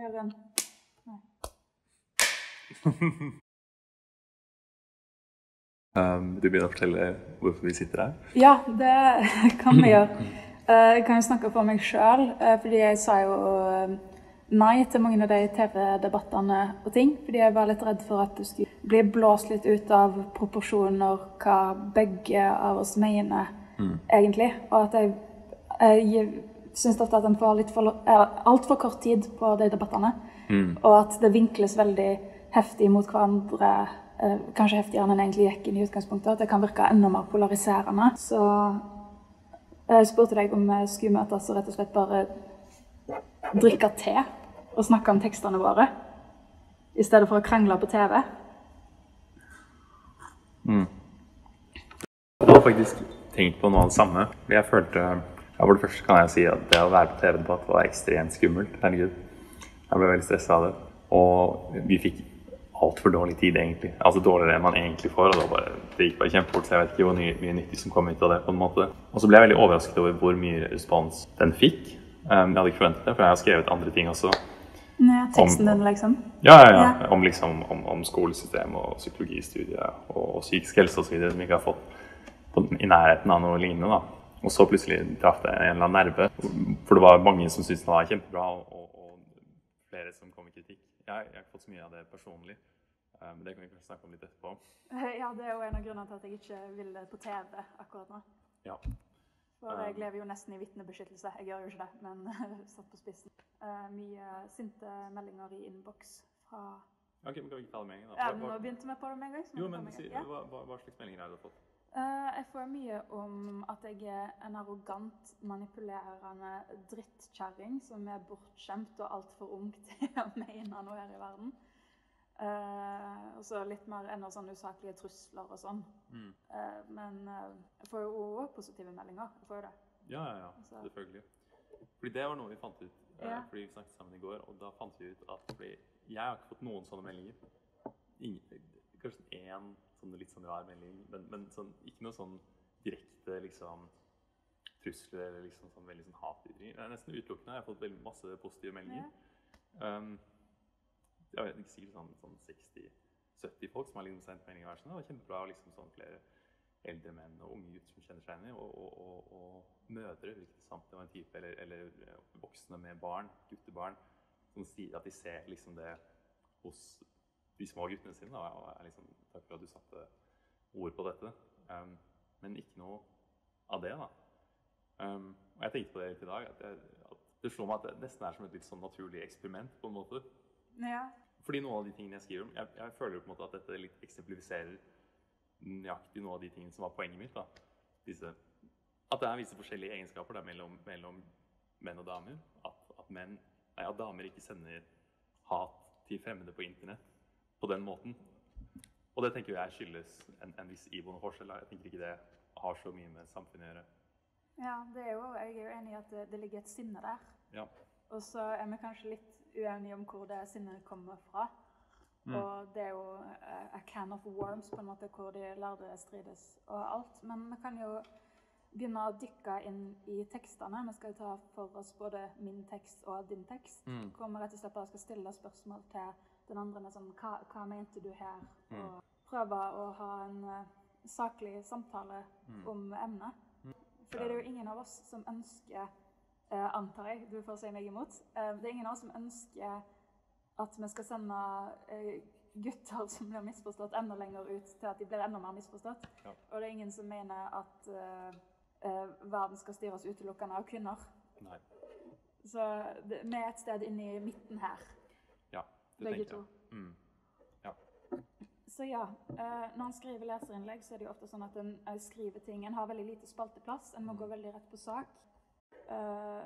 Jørgen. Um, du begynner å fortelle hvorfor vi sitter her? Ja, det kan vi gjøre. Eh, Jeg kan jo snakke for meg sjøl, fordi jeg sa jo eh, nei til mange av de TV-debattene og ting. Fordi jeg var litt redd for at det skulle bli blåst litt ut av proporsjoner hva begge av oss mener, egentlig. Og at jeg, jeg syns ofte at en får litt for, altfor kort tid på de debattene. Og at det vinkles veldig heftig mot hverandre. eh, Kanskje heftigere enn en egentlig gikk inn i utgangspunktet. At det kan virke enda mer polariserende. Så jeg spurte deg om vi skulle møtes og rett og slett bare drikke te og snakke om tekstene våre. I stedet for å krangle på TV. Jeg har faktisk tenkt på noe av det samme. Jeg følte ja, For det første kan jeg si at det å være på TV-debatt var ekstremt skummelt. Herregud. Jeg ble veldig stressa av det. Og vi fikk altfor dårlig tid, egentlig. Altså dårligere enn man egentlig får. og det, bare, det gikk bare kjempefort, så jeg vet ikke hvor mye, mye nyttig som kom ut av det. på en måte. Og så ble jeg veldig overrasket over hvor mye respons den fikk. Um, jeg hadde ikke forventet det, for jeg har skrevet andre ting også. Ja, teksten din, liksom. Ja, ja, ja. Ja. Om, liksom, om, om skolesystem og psykologistudiet og, og psykisk helse osv. som ikke har fått på, i nærheten av noe lignende. da. Og så plutselig traff det en eller annen nerve. For det var mange som syntes det var kjempebra, og, og, og flere som kom med kritikk. Jeg, jeg har fått så mye av det personlig, eh, men det kan vi kanskje snakke om litt etterpå. Ja, det er jo en av grunnene til at jeg ikke vil på TV akkurat nå. Ja. For jeg lever jo nesten i vitnebeskyttelse. Jeg gjør jo ikke det, men satt på spissen. Eh, mye sinte meldinger i innboks fra Ok, men Kan vi ikke ta det med en gang? Ja, men nå begynte vi på det med en gang. jo, men si, hva, hva, hva slags meldinger har du fått? Eh, jeg får mye om at jeg er en arrogant, manipulerende drittkjerring som er bortskjemt og altfor ung til å mene noe her i verden. Uh, og så litt mer enda sånn usaklige trusler og sånn. Mm. Uh, men uh, jeg får jo også positive meldinger. Jeg får jo det. Ja, ja, ja, Altså- selvfølgelig. Fordi det var noe vi fant ut Ja. fordi vi snakket sammen i går. Og da fant vi ut at fordi jeg har ikke fått noen sånne meldinger. Ingen, kanskje én sånn litt sånn rar melding, men, men sånn, ikke noe sånn direkte liksom trusler eller liksom sånn veldig sånn hatytringer. Er nesten utelukkende. Jeg har fått veldig masse positive meldinger. Um, jeg vet ikke, sikkert sånn, sånn 60-70 folk som har liksom sendt meldinger hver sånn. Det var kjempebra. liksom sånn flere eldre menn og unge gutter som kjenner seg igjen i, og, og, og, og mødre, det. Det var en type, eller, eller eh, voksne med barn, guttebarn, som sier at de ser liksom det hos de små guttene sine. Da, og er liksom, Takk for at du satte ord på dette. Um, men ikke noe av det, da. Um, og jeg tenkte på det litt i dag, at, jeg, at det slår meg at det nesten er som et litt sånn naturlig eksperiment, på en måte. Ja. Fordi noen av de tingene jeg skriver om, jeg, jeg føler jo på en måte at dette litt eksemplifiserer nøyaktig noe av de tingene som var poenget mitt. da. Disse, at det er visse forskjellige egenskaper da, mellom, mellom menn og damer. At, at, menn, nei, at damer ikke sender hat til fremmede på internett på den måten. Og det tenker jeg skyldes en, en viss iboende forskjell. Jeg tenker ikke det har så mye med samfunnet å gjøre. ja, det er jo, jeg er jo enig i at det, det ligger et sinne der. Ja. Og så er vi kanskje litt uenige om hvor det sinnet kommer fra. Mm. Og det er jo a can of worms, på en måte, hvor de lærde strides og alt. Men vi kan jo begynne å dykke inn i tekstene. Vi skal ta for oss både min tekst og din tekst. Mm. Hvor vi rett og slett bare skal stille spørsmål til den andre med sånn Hva, hva mente du her? Mm. Og prøve å ha en eh, saklig samtale Mm. om emnet. Fordi det er jo ingen av oss som ønsker, eh, antar jeg, du får si meg imot, eh, det er ingen av oss som ønsker at vi skal sende eh, gutter som blir misforstått, enda lenger ut til at de blir enda mer misforstått. Ja. Og det er ingen som mener at eh, verden skal styres utelukkende av kvinner. Nei. Så vi er et sted inne i midten her. Ja, det Begge tenker jeg. Mm. Så ja, eh, når en skriver leserinnlegg, så er det jo ofte sånn at en eh, skriver ting En har veldig lite spalteplass, en må gå veldig rett på sak. Eh,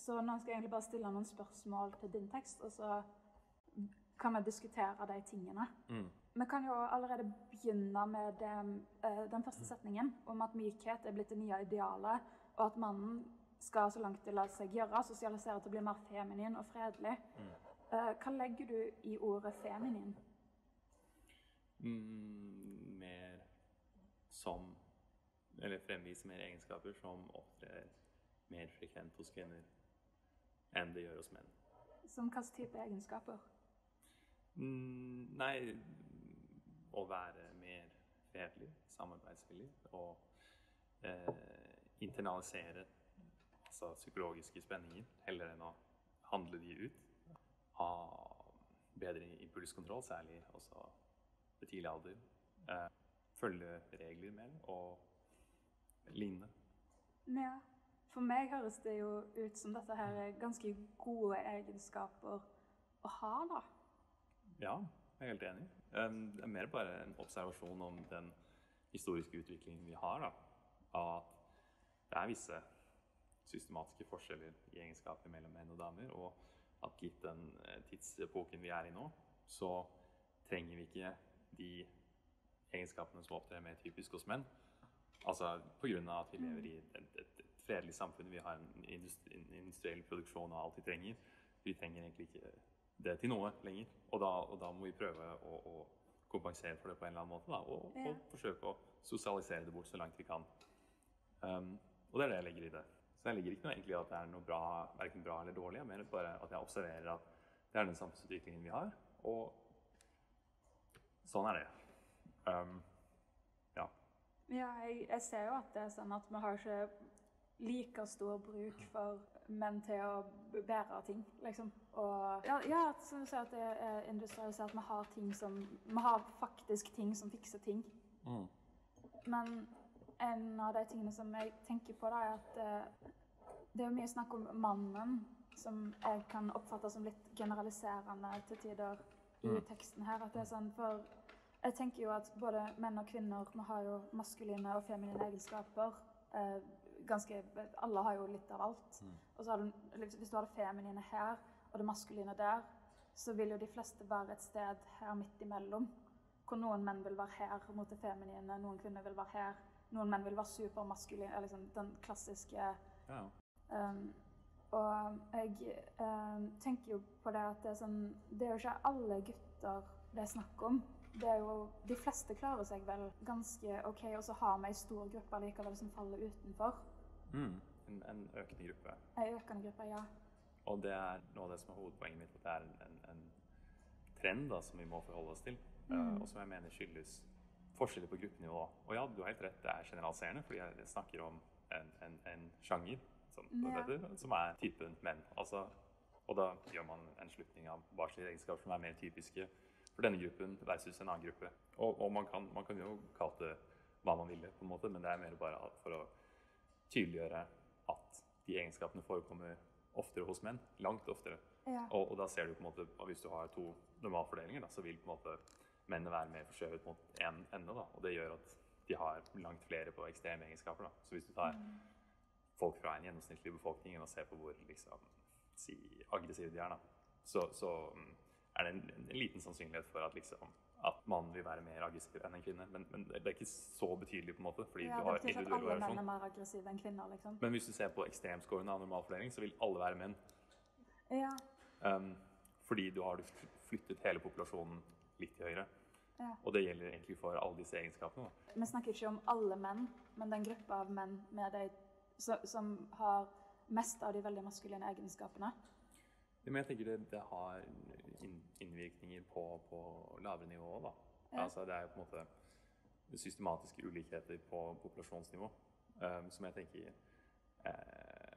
så nå skal jeg egentlig bare stille noen spørsmål til din tekst, og så kan vi diskutere de tingene. Mm. Vi kan jo allerede begynne med det, eh, den første setningen om at mykhet er blitt det nye idealet, og at mannen skal så langt det lar seg gjøre, sosialisere til å bli mer feminin og fredelig. Eh, hva legger du i ordet feminin? Mm, mer som Eller fremvise mer egenskaper som opptrer mer frekvent hos kvinner enn det gjør hos menn. Som hvilken type egenskaper? Mm, nei, å være mer fredelig, samarbeidsvillig og eh, internalisere altså psykologiske spenninger heller enn å handle de ut. Ha bedre impulskontroll, særlig også ved tidlig alder. Eh, følge regler mer og lignende. Ja. For meg høres det jo ut som dette her er ganske gode egenskaper å ha, da. Ja, jeg er helt enig. Um, Det er mer bare en observasjon om den historiske utviklingen vi har. da, Av at det er visse systematiske forskjeller i egenskaper mellom menn og damer. Og at gitt den eh, tidsepoken vi er i nå, så trenger vi ikke de egenskapene som opptrer mer typisk hos menn. Altså pga. at vi lever i et, et, et fredelig samfunn. Vi har en, industri, industriell produksjon og alt vi trenger. Vi trenger egentlig ikke det til noe lenger. Og da, og da må vi prøve å, å, kompensere for det på en eller annen måte. Da, og, Ja. og forsøke å sosialisere det bort så langt vi kan. Um, og det er det jeg legger i det. Så jeg legger ikke noe egentlig at det er noe bra, verken bra eller dårlig, men bare at jeg observerer at det er den samfunnsutviklingen vi har. Og sånn er det. Um, ja. Ja, jeg, jeg ser jo at det er sånn at vi har ikke like stor bruk for menn til å bære ting, liksom. Og ja, ja som du sier at det er industrialisert. Vi har ting som Vi har faktisk ting som fikser ting. Mm. Men en av de tingene som jeg tenker på, da, er at eh, det er mye snakk om mannen, som jeg kan oppfatte som litt generaliserende til tider i teksten her. At det er sånn, for jeg tenker jo at både menn og kvinner vi har jo maskuline og feminine egenskaper. Eh, ganske, alle har jo litt av alt. Og så har du, liksom, hvis du har det feminine her og det maskuline der, så vil jo de fleste være et sted her midt imellom. Hvor noen menn vil være her mot det feminine, noen kvinner vil være her. Noen menn vil være supermaskuline, liksom den klassiske ja. Um, og jeg um, tenker jo på det at det er sånn Det er jo ikke alle gutter det er snakk om. Det er jo, De fleste klarer seg vel ganske OK, og så har vi ei stor gruppe likevel som faller utenfor. Mm. En, en økende gruppe. En økende gruppe, ja. Og det er noe av det som er hovedpoenget mitt, at det er en, en, en trend da, som vi må forholde oss til, mm. og som jeg mener skyldes forskjeller på gruppenivå. Og ja, du har helt rett, det er generaliserende, fordi jeg snakker om en, en, en sjanger, som, Ja. heter, som er typen menn. Altså, og da gjør man en slutning av hva slags egenskaper som er mer typiske for denne gruppen versus en annen gruppe. Og, og man, kan, man kan jo kalle det hva man ville, på en måte, men det er mer bare for å tydeliggjøre at de egenskapene forekommer oftere hos menn. Langt oftere. Ja. Og, og da ser du på en måte, og hvis du har to normalfordelinger, da, så vil på en måte mennene være mer forskjøvet mot én ende. Da, og det gjør at de har langt flere på ekstreme egenskaper. Da. Så hvis du tar folk fra en gjennomsnittlig befolkning og ser på hvor liksom, si, aggressive de er, da, så, så mm, er det en, en liten sannsynlighet for at liksom at mannen vil være mer aggressiv enn en kvinne. Men, men det er ikke så betydelig, på en måte, fordi ja du har individuell alle menn er mer aggressive enn kvinner, liksom. Men hvis du ser på ekstremscorene av normalfordeling, så vil alle være menn. Ja. Um, fordi du har flyttet hele populasjonen litt til høyre. ja. Og det gjelder egentlig for alle disse egenskapene. Da. Vi snakker ikke om alle menn, men den gruppa av menn med de, som, som har mest av de veldig maskuline egenskapene. Men jeg tenker det, det har innvirkninger på, på lavere nivå. Da. Ja. Altså, det er jo på en måte systematiske ulikheter på populasjonsnivå um, som jeg tenker eh,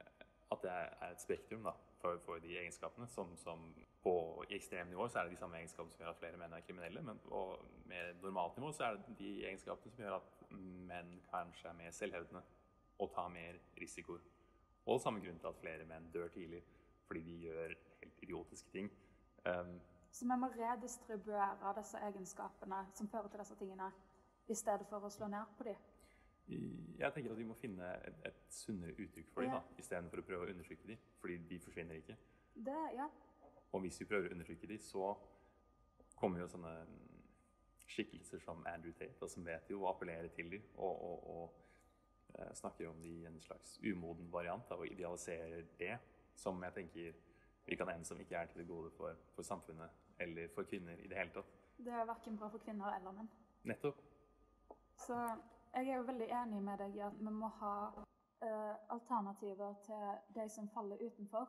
at det er, et spektrum da, for, for de egenskapene. Som, som på, I ekstremnivå så er det de samme egenskapene som gjør at flere menn er kriminelle. Men på mer normalt nivå så er det de egenskapene som gjør at menn kanskje er mer selvhevdende og tar mer risikoer. Og samme grunn til at flere menn dør tidlig fordi de gjør idiotiske ting. Um, Så vi må redistribuere disse egenskapene som fører til disse tingene, i stedet for å slå ned på dem. jeg tenker at vi må finne et, et sunnere uttrykk for dem, Ja. da, istedenfor å prøve å undertrykke dem. Fordi de forsvinner ikke. Det, ja. Og hvis vi prøver å undertrykke dem, så kommer jo sånne mm, skikkelser som Andrew Tate, da, som vet jo å appellere til dem, og, og, og eh, snakker om dem i en slags umoden variant av å idealisere det, som jeg tenker vi kan ende som ikke er til det gode for, for samfunnet eller for kvinner i det hele tatt. Det er verken bra for kvinner eller menn. Nettopp. Så jeg er jo veldig enig med deg i at vi må ha uh, alternativer til de som faller utenfor.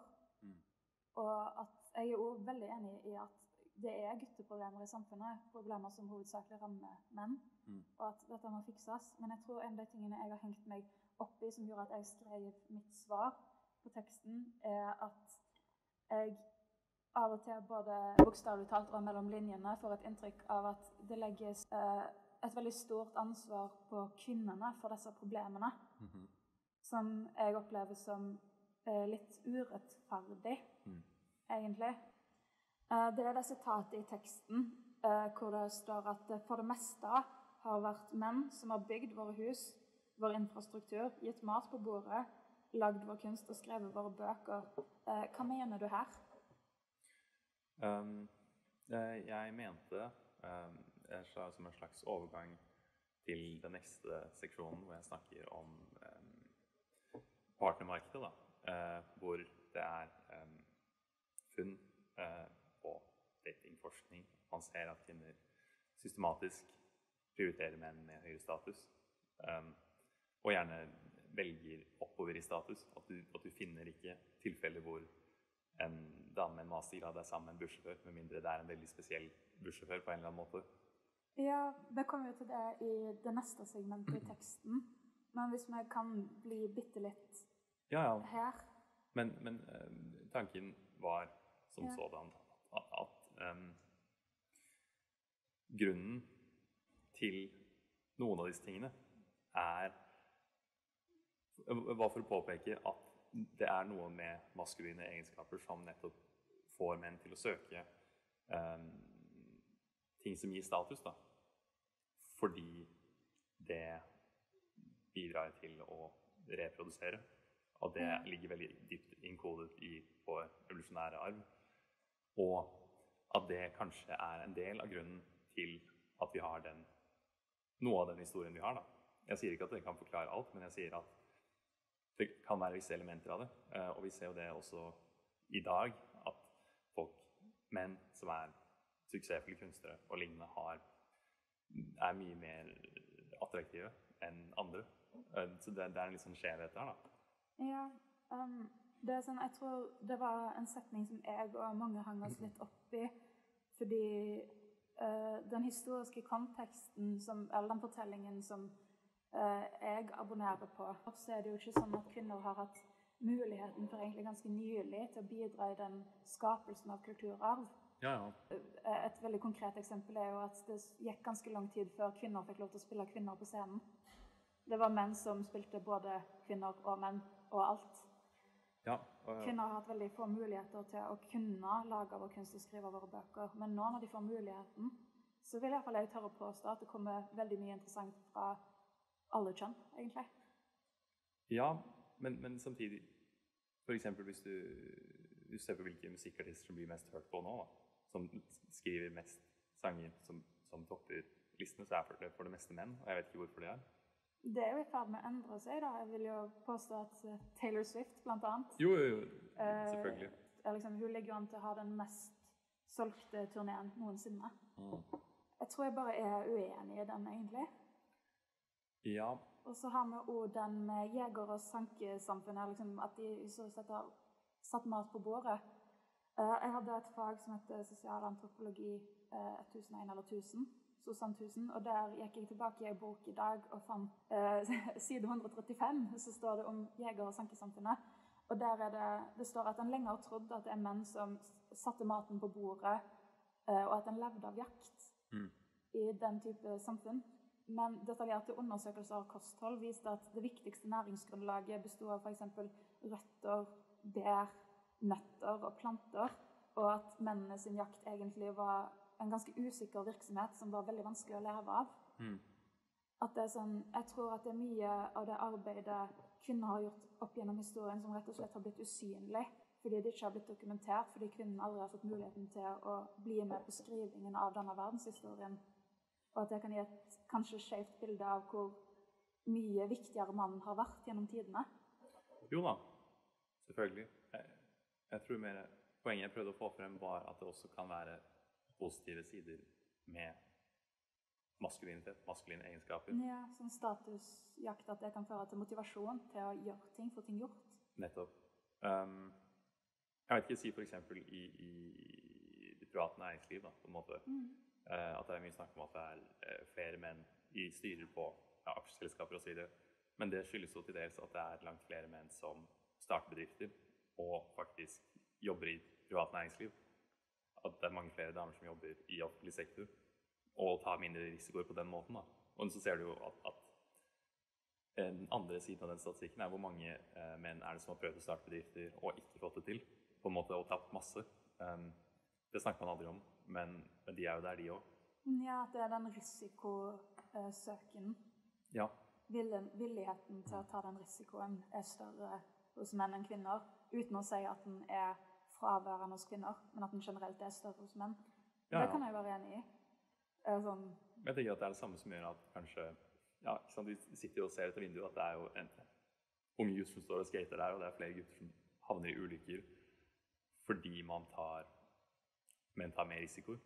Og at jeg er òg veldig enig i at det er gutteproblemer i samfunnet. Problemer som hovedsakelig rammer menn. Mm. Og at dette må fikses. Men jeg tror en av de tingene jeg har hengt meg opp i som gjorde at jeg skrev mitt svar på teksten, er at jeg av og til både bokstavelig talt og mellom linjene får et inntrykk av at det legges eh, et veldig stort ansvar på kvinnene for disse problemene. Mhm. Som jeg opplever som eh, litt urettferdig, Mm. egentlig. Eh, det er det sitatet i teksten eh, hvor det står at det for det meste har vært menn som har bygd våre hus, vår infrastruktur, gitt mat på bordet, lagd vår kunst og skrevet våre bøker. Eh, hva mener du her? Um, eh, jeg mente um, som en slags overgang til den neste seksjonen, hvor jeg snakker om um, partnermarkedet, da, Uh, hvor det er um, funn uh, på datingforskning. Man ser at kvinner systematisk prioriterer menn med høyere status. Um, og gjerne velger oppover i status. At du, at du finner ikke tilfeller hvor en dame med en mastergrad er sammen med en bussjåfør, med mindre det er en veldig spesiell bussjåfør på en eller annen måte. Ja, vi kommer jo til det i det neste segmentet i teksten. Men hvis vi kan bli bitte litt Ja, ja. her Men, men eh, tanken var som Ja. sådan at, at um, grunnen til noen av disse tingene er var for å påpeke at det er noe med maskuline egenskaper som nettopp får menn til å søke um, ting som gir status, da. Fordi det bidrar til å reprodusere. Og det ligger veldig dypt innkodet i vår revolusjonære arv. Og at det kanskje er en del av grunnen til at vi har den, noe av den historien vi har. Da. Jeg sier ikke at det kan forklare alt, men jeg sier at det kan være visse elementer av det. Eh, Og vi ser jo det også i dag, at folk, menn som er suksessfulle kunstnere og lignende, har, er mye mer attraktive enn andre. Eh, Så det, det er en litt sånn skjevhet der, da. Ja, um, det er sånn, jeg tror det var en setning som jeg og mange hang oss litt opp i, fordi uh, den historiske konteksten, som, eller den fortellingen som jeg abonnerer på, så er det jo ikke sånn at kvinner har hatt muligheten for egentlig ganske nylig til å bidra i den skapelsen av kulturarv. Ja, ja. Eh, Et veldig konkret eksempel er jo at det gikk ganske lang tid før kvinner fikk lov til å spille kvinner på scenen. Det var menn som spilte både kvinner og menn og alt. ja og, Kvinner har hatt veldig få muligheter til å kunne lage vår kunst og skrive våre bøker. Men nå når de får muligheten, så vil iallfall jeg tørre å påstå at det kommer veldig mye interessant fra alle kjønn, egentlig. ja men, men samtidig F.eks. Hvis du, du ser på hvilke musikkartister som blir mest hørt på nå, da, som skriver mest sanger som, som topper listene, så er det for det meste menn. Og jeg vet ikke hvorfor det er. Det er jo i ferd med å endre seg. da. Jeg vil jo påstå at eh, Taylor Swift, blant annet, Jo, jo, jo. Eh, Selvfølgelig. Eh, liksom, hun ligger jo an til å ha den mest solgte turneen noensinne. Mm. Jeg tror jeg bare er uenig i den, egentlig. Ja. Og så har vi òg den med jeger- og sankesamfunnet, liksom, at de så sett har satt mat på bordet. Eh, jeg hadde et fag som heter sosialantropologi eh, 1001 eller 1000, SOSAN 1000, og der gikk jeg tilbake i en bok i dag og fant eh, side 135, så står det om jeger- og sankesamfunnet. Og der er det, det står at en lenger trodde at det er menn som satte maten på bordet, eh, og at en levde av jakt Mm. i den type samfunn. Men detaljerte undersøkelser av kosthold viste at det viktigste næringsgrunnlaget bestod av f.eks. røtter, bær, nøtter og planter, og at mennene sin jakt egentlig var en ganske usikker virksomhet som var veldig vanskelig å leve av. Mm. Sånn, jeg tror at det er mye av det arbeidet kvinner har gjort opp gjennom historien, som rett og slett har blitt usynlig. Fordi det ikke har blitt dokumentert, fordi kvinnen aldri har fått muligheten til å bli med på skrivingen av denne verdenshistorien. Og at det kan gi et kanskje skjevt bilde av hvor mye viktigere mannen har vært gjennom tidene. Jo da, selvfølgelig. Jeg, jeg tror mer Poenget jeg prøvde å få frem, var at det også kan være positive sider med maskulinitet, maskuline egenskaper. Ja, sånn statusjakt, at det kan føre til motivasjon til å gjøre ting, få ting gjort. Nettopp. Um, Jeg vet ikke, si f.eks. I, i det private næringsliv, da, på en måte. Eh, at det er mye snakk om at det er eh, flere menn i styrer på ja, aksjeselskaper osv. Men det skyldes jo til dels at det er langt flere menn som starter bedrifter og faktisk jobber i privat næringsliv. At det er mange flere damer som jobber i offentlig sektor og tar mindre risikoer på den måten. da. Og så ser du jo at, at den andre siden av den statistikken er hvor mange eh, menn er det som har prøvd å starte bedrifter og ikke fått det til, på en måte, og tapt masse. Um, det snakker man aldri om, men, men de er jo der, de òg. Ja, at det er den risikosøken. Ja. Villen, Villigheten til å ta den risikoen er større hos menn enn kvinner. Uten å si at den er fraværende hos kvinner, men at den generelt er større hos menn. Ja, Det kan jeg være enig i. Sånn, Jeg tenker at det er det samme som gjør at kanskje ja, sant, Vi sitter jo og ser av vinduet at det er jo en unge gutter som står og skater der, og det er flere gutter som havner i ulykker fordi man tar menn tar mer risikoer.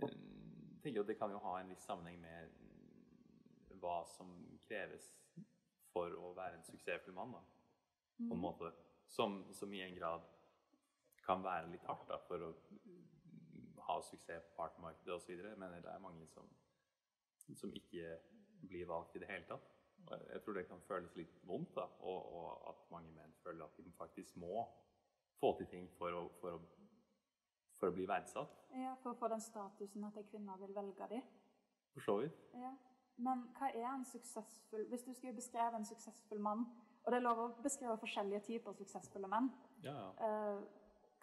Jeg tenker at Det kan jo ha en viss sammenheng med hva som kreves for å være en suksessfull mann. da, på en måte. Som, som i en grad kan være litt hardt da, for å ha suksess på partnermarkedet osv. Men det er mange som, som ikke blir valgt i det hele tatt. Jeg tror det kan føles litt vondt, da, og, og at mange menn føler at de faktisk må få til ting for å, for å, for å bli verdsatt. ja, for å få den statusen at ei kvinne vil velge dem. For så vidt. Ja. Men hva er en suksessfull Hvis du skulle beskrevet en suksessfull mann Og det er lov å beskrive forskjellige typer suksessfulle menn. Ja, ja. Eh,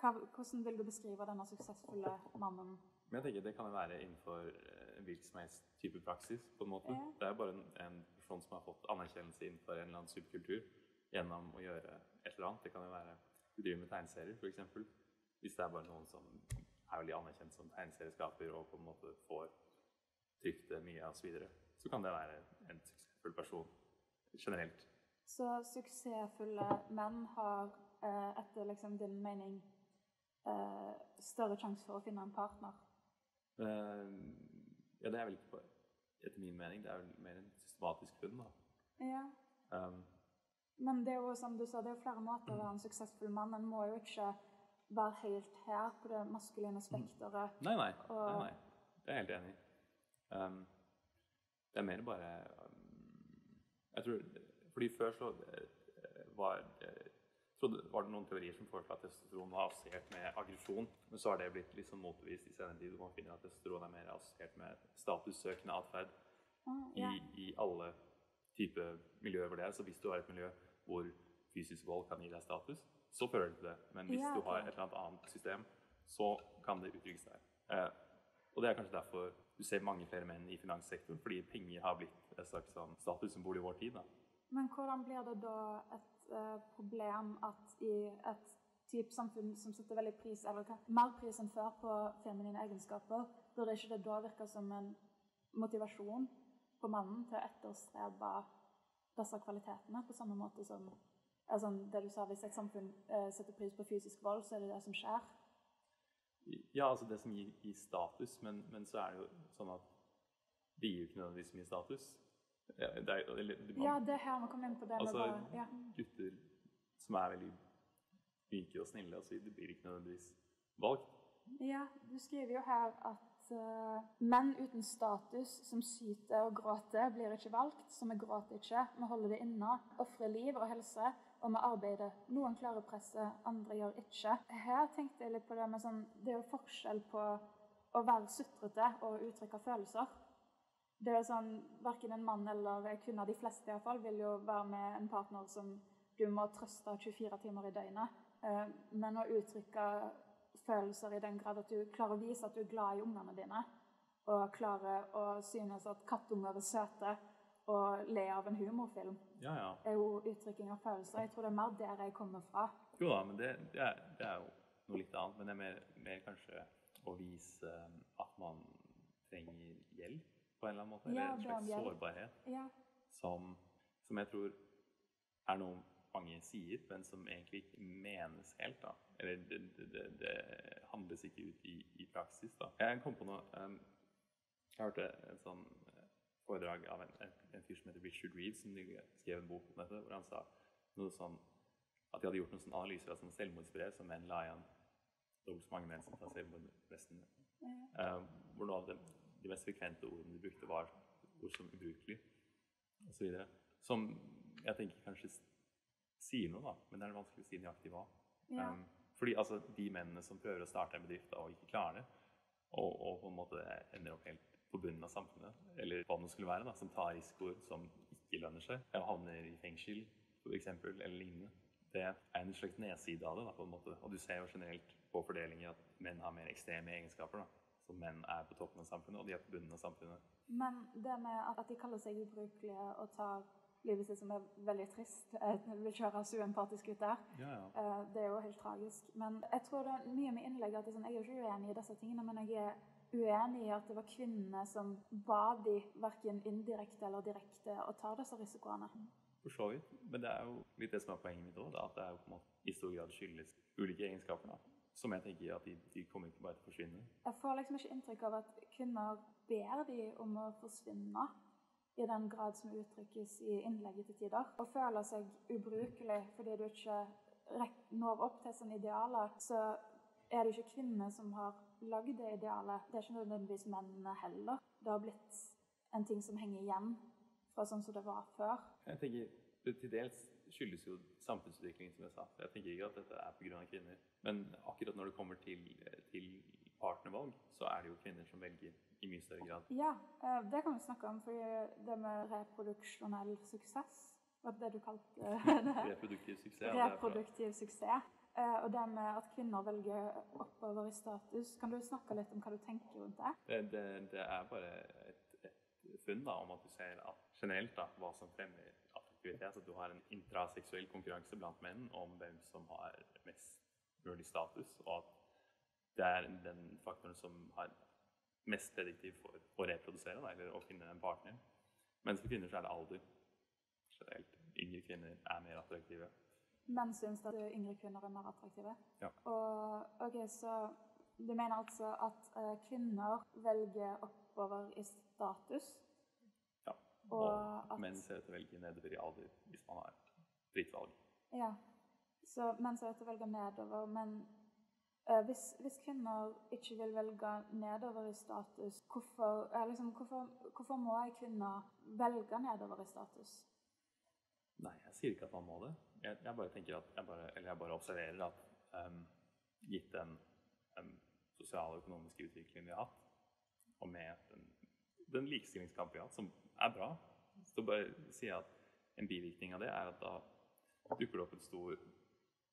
hva, hvordan vil du beskrive denne suksessfulle mannen? Men jeg tenker det kan være innenfor eh, en hvilken som helst type praksis. på en måte. Ja. Det er bare en, en person som har fått anerkjennelse innenfor en eller annen subkultur gjennom å gjøre et eller annet. Det kan jo være du driver med tegneserier, f.eks. Hvis det er bare noen som er veldig anerkjent som tegneserieskaper og på en måte får trykt det mye osv., så, videre, så kan det være en suksessfull person generelt. Så suksessfulle menn har eh, etter liksom din mening eh, større sjanse for å finne en partner. Eh, ja, det er vel ikke bare etter min mening, det er vel mer en systematisk funn. da. Ja. Um, Men det er jo som du sa, det er jo flere måter å være en suksessfull mann. En må jo ikke være helt her på det maskuline spekteret. Nei, nei. nei, nei. Det er jeg helt enig i. Um, det er mer bare um, Jeg tror Fordi før så eh, var trodde, var det noen teorier som foreslo at testosteron var assosiert med aggresjon. Men så har det blitt liksom motbevist i senere tid. Man finner at testosteron er mer assosiert med statussøkende atferd Ah, i, i alle typer miljøer hvor det er. Så hvis du har et miljø hvor fysisk vold kan gi deg status, så fører det til det. Men hvis Ja, du har et eller annet annet system, så kan det uttrykkes der. Eh, og det er kanskje derfor du ser mange flere menn i finanssektoren, fordi penger har blitt et slags sånn statussymbol i vår tid. da. Men hvordan blir det da et uh, problem at i et type samfunn som setter veldig pris, eller mer pris enn før på feminine egenskaper, burde ikke det da virke som en motivasjon på mannen til å etterstrebe disse kvalitetene på samme måte som altså, det du sa, Hvis et samfunn eh, setter pris på fysisk vold, så er det det som skjer. Ja, altså det som gir, gir status, men, men så er det jo sånn at det gir jo ikke nødvendigvis mye status. Ja, det er, eller, man, Ja, det er her vi kommer inn på det med Altså, bare ja. gutter som er veldig myke og snille, altså, det blir ikke nødvendigvis valgt. Ja, du skriver jo her at uh, menn uten status som syter og gråter, blir ikke valgt. Så vi gråter ikke, vi holder det inna, ofrer liv og helse, og vi arbeider. Noen klarer presset, andre gjør ikke. Her tenkte jeg litt på det med sånn Det er jo forskjell på å være sutrete og uttrykke følelser. Det er jo sånn, Verken en mann eller en kvinne, de fleste iallfall, vil jo være med en partner som du må trøste 24 timer i døgnet. Eh, Men å uttrykke følelser i den grad at du klarer å vise at du er glad i ungene dine, og klarer å synes at kattunger er søte og le av en humorfilm, Ja, ja. er jo uttrykking av følelser. Jeg tror det er mer der jeg kommer fra. Jo da, men det, det, er, det er jo noe litt annet. Men det er mer, mer kanskje å vise eh, at man trenger hjelp på en eller annen måte. Ja, eller en slags sårbarhet Ja, som, som jeg tror er noe mange sier, men som egentlig ikke menes helt. da. Eller det, det, det, det handles ikke ut i, i praksis. da. Jeg kom på noe um, Jeg hørte en sånn foredrag av en, en, en fyr som heter Richard Reeves, som skrev en bok om dette, hvor han sa noe sånn at de hadde gjort noen sånn analyser av sånn selvmordsbrev som menn la igjen dobbelt så mange menn som tar selvmord nesten. Uh, hvor noe av de, de mest frekvente ordene de brukte, var ord som ubrukelig osv. Som jeg tenker kanskje sier noe, da, men det er vanskelig å si nøyaktig hva. Ja. Um, fordi altså, de mennene som prøver å starte en bedrift da, og ikke klarer det, og, og, på en måte ender opp helt på bunnen av samfunnet, eller hva det skulle være, da, som tar risikoer som ikke lønner seg, og havner i fengsel f.eks., eller lignende, det er en slags nedside av det. Da, på en måte. Og du ser jo generelt på fordelinger at menn har mer ekstreme egenskaper. da. Så menn er på toppen av samfunnet, og de er på bunnen av samfunnet. Men det med at de kaller seg ubrukelige og tar livet sitt som er veldig trist Jeg vil kjøre høres uempatisk ut der. Ja, ja. Eh, Det er jo helt tragisk. Men jeg tror det er mye med innlegget at sånn, jeg er ikke uenig i disse tingene, men jeg er uenig i at det var kvinnene som ba de verken indirekte eller direkte å ta disse risikoene. For så vidt. Men det er jo litt det som er poenget mitt òg, at det er jo på en måte i stor grad skyldes ulike egenskaper. da. Som jeg tenker at de, de kommer ikke bare til å forsvinne. Jeg får liksom ikke inntrykk av at kvinner ber de om å forsvinne i den grad som uttrykkes i innlegget til tider. Og føler seg ubrukelig fordi du ikke når opp til sine idealer, så er det ikke kvinnene som har lagd det idealet. Det er ikke nødvendigvis mennene heller. Det har blitt en ting som henger igjen fra sånn som det var før. Jeg tenker til dels skyldes jo samfunnsutviklingen, som jeg sa. Jeg tenker ikke at dette er pga. kvinner. Men akkurat når det kommer til, til partnervalg, så er det jo kvinner som velger i mye større grad. Ja, eh, det kan vi snakke om, For det med reproduksjonell suksess var det du kalte det? Reproduktiv suksess. reproduktiv suksess. Eh, Og det med at kvinner velger oppover i status. Kan du snakke litt om hva du tenker rundt det? Det, det, det er bare et, et funn da, om at du ser at generelt da, hva som fremmer attraktivitet. At du har en intraseksuell konkurranse blant menn om hvem som har mest mulig status. Og at det er den faktoren som har mest prediktiv for å reprodusere, da, eller å finne en partner. Mens for kvinner så er det alder. Generelt. Yngre kvinner er mer attraktive. Menn syns at yngre kvinner er mer attraktive. Ja. Og ok, så du mener altså at eh, kvinner velger oppover i status? Ja. Og Og at- menn ser ut til å velge nedover i alder hvis man har fritt valg. Ja. Så menn ser ut til å velge nedover, men eh, hvis, hvis kvinner ikke vil velge nedover i status, hvorfor, eh, liksom, hvorfor, hvorfor må ei kvinne velge nedover i status? Nei, jeg sier ikke at man må det. Jeg, jeg bare tenker at jeg bare, eller jeg bare observerer at um, gitt den um, sosiale og økonomiske utviklingen vi har hatt, og med den, den likestillingskampen vi har hatt, som er bra, så bare sier jeg at en bivirkning av det er at da dukker det opp en stor,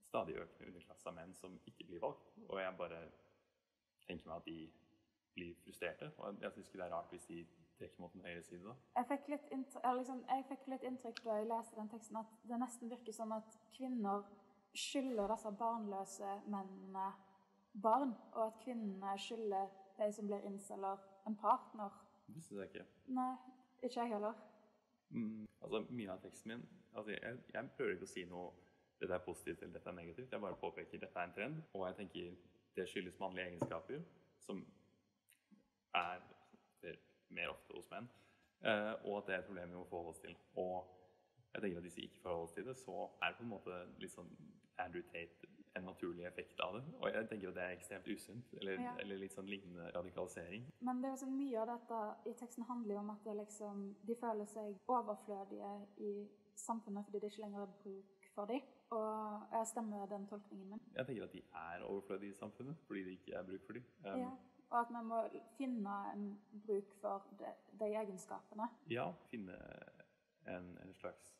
stadig økende underklasse av menn som ikke blir valgt. Og jeg bare tenker meg at de blir frustrerte. Og jeg syns ikke det er rart hvis de trekker mot den høyre side da. Jeg fikk, litt inntrykk, liksom, jeg fikk litt inntrykk da jeg leste den teksten, at det nesten virker som at kvinner skylder disse barnløse mennene barn, og at kvinnene skylder de som blir inceller, en partner. Det syns jeg ikke. Nei, ikke jeg heller. Mm, altså, mye av teksten min altså, jeg, jeg prøver ikke å si noe dette er positivt eller dette er negativt. Jeg bare påpeker dette er en trend, og jeg tenker det skyldes mannlige egenskaper, som er det mer ofte hos menn, eh, og at det er et problem vi må forholde oss til. Og jeg tenker at hvis vi ikke forholder oss til det, så er det på en måte litt sånn Andrew Tate en naturlig effekt av det. Og jeg tenker at det er ekstremt usunt, eller, Ja. eller litt sånn lignende radikalisering. Men det er jo sånn mye av dette i teksten handler jo om at liksom, de føler seg overflødige i samfunnet fordi det ikke lenger er bruk for dem. Og jeg stemmer den tolkningen min. Jeg tenker at de er overflødige i samfunnet fordi det ikke er bruk for dem. Um, Ja. Og at vi må finne en bruk for de, de egenskapene. Ja, finne en, en slags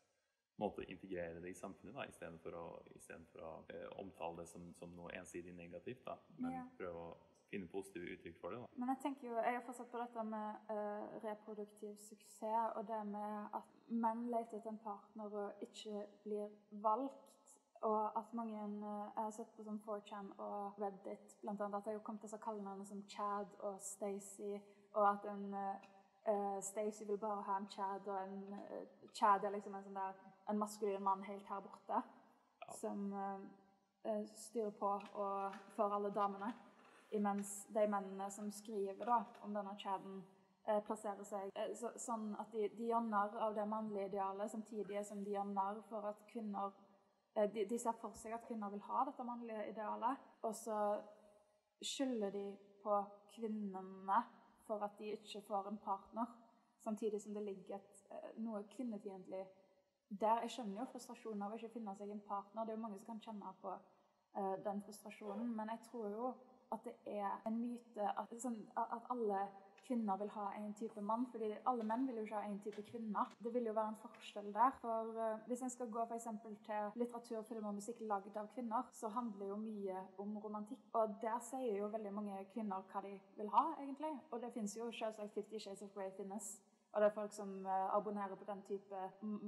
måte å integrere det i samfunnet da, istedenfor å, i for å eh, omtale det som, som noe ensidig negativt. Da. Men Ja. prøve å finne positive uttrykk for det. Da. Men jeg tenker jo, jeg har fortsatt på dette med eh, reproduktiv suksess, og det med at menn leter etter en partner og ikke blir valgt. Og at mange eh, Jeg har sett på sånn 4chan og Reddit blant annet, at det har kommet disse kallenavnene som Chad og Stacey, og at en eh, eh, Stacey vil bare ha en Chad, og en uh, Chad er liksom en sånn der en maskulin mann helt her borte som eh, eh, styrer på og får alle damene. Imens de mennene som skriver da, om denne chaden, plasserer seg så, sånn at de, de gjør narr av det mannlige idealet, samtidig som de gjør narr for at kvinner de, de ser for seg at kvinner vil ha dette mannlige idealet, og så skylder de på kvinnene for at de ikke får en partner, samtidig som det ligger et, eh, noe kvinnefiendtlig der. Jeg skjønner jo frustrasjonen av å ikke finne seg en partner. Det er jo mange som kan kjenne på uh, den frustrasjonen, men jeg tror jo at det er en myte at, sånn, at alle kvinner vil ha en type mann, fordi alle menn vil jo ikke ha en type kvinner. Det vil jo være en forskjell der. For uh, Hvis en skal gå f.eks. til litteratur, film og musikk lagd av kvinner, så handler jo mye om romantikk. Og der sier jo veldig mange kvinner hva de vil ha, egentlig. Og det fins jo selvsagt Fifty Shades of Grey finnes. Og det er folk som uh, abonnerer på den type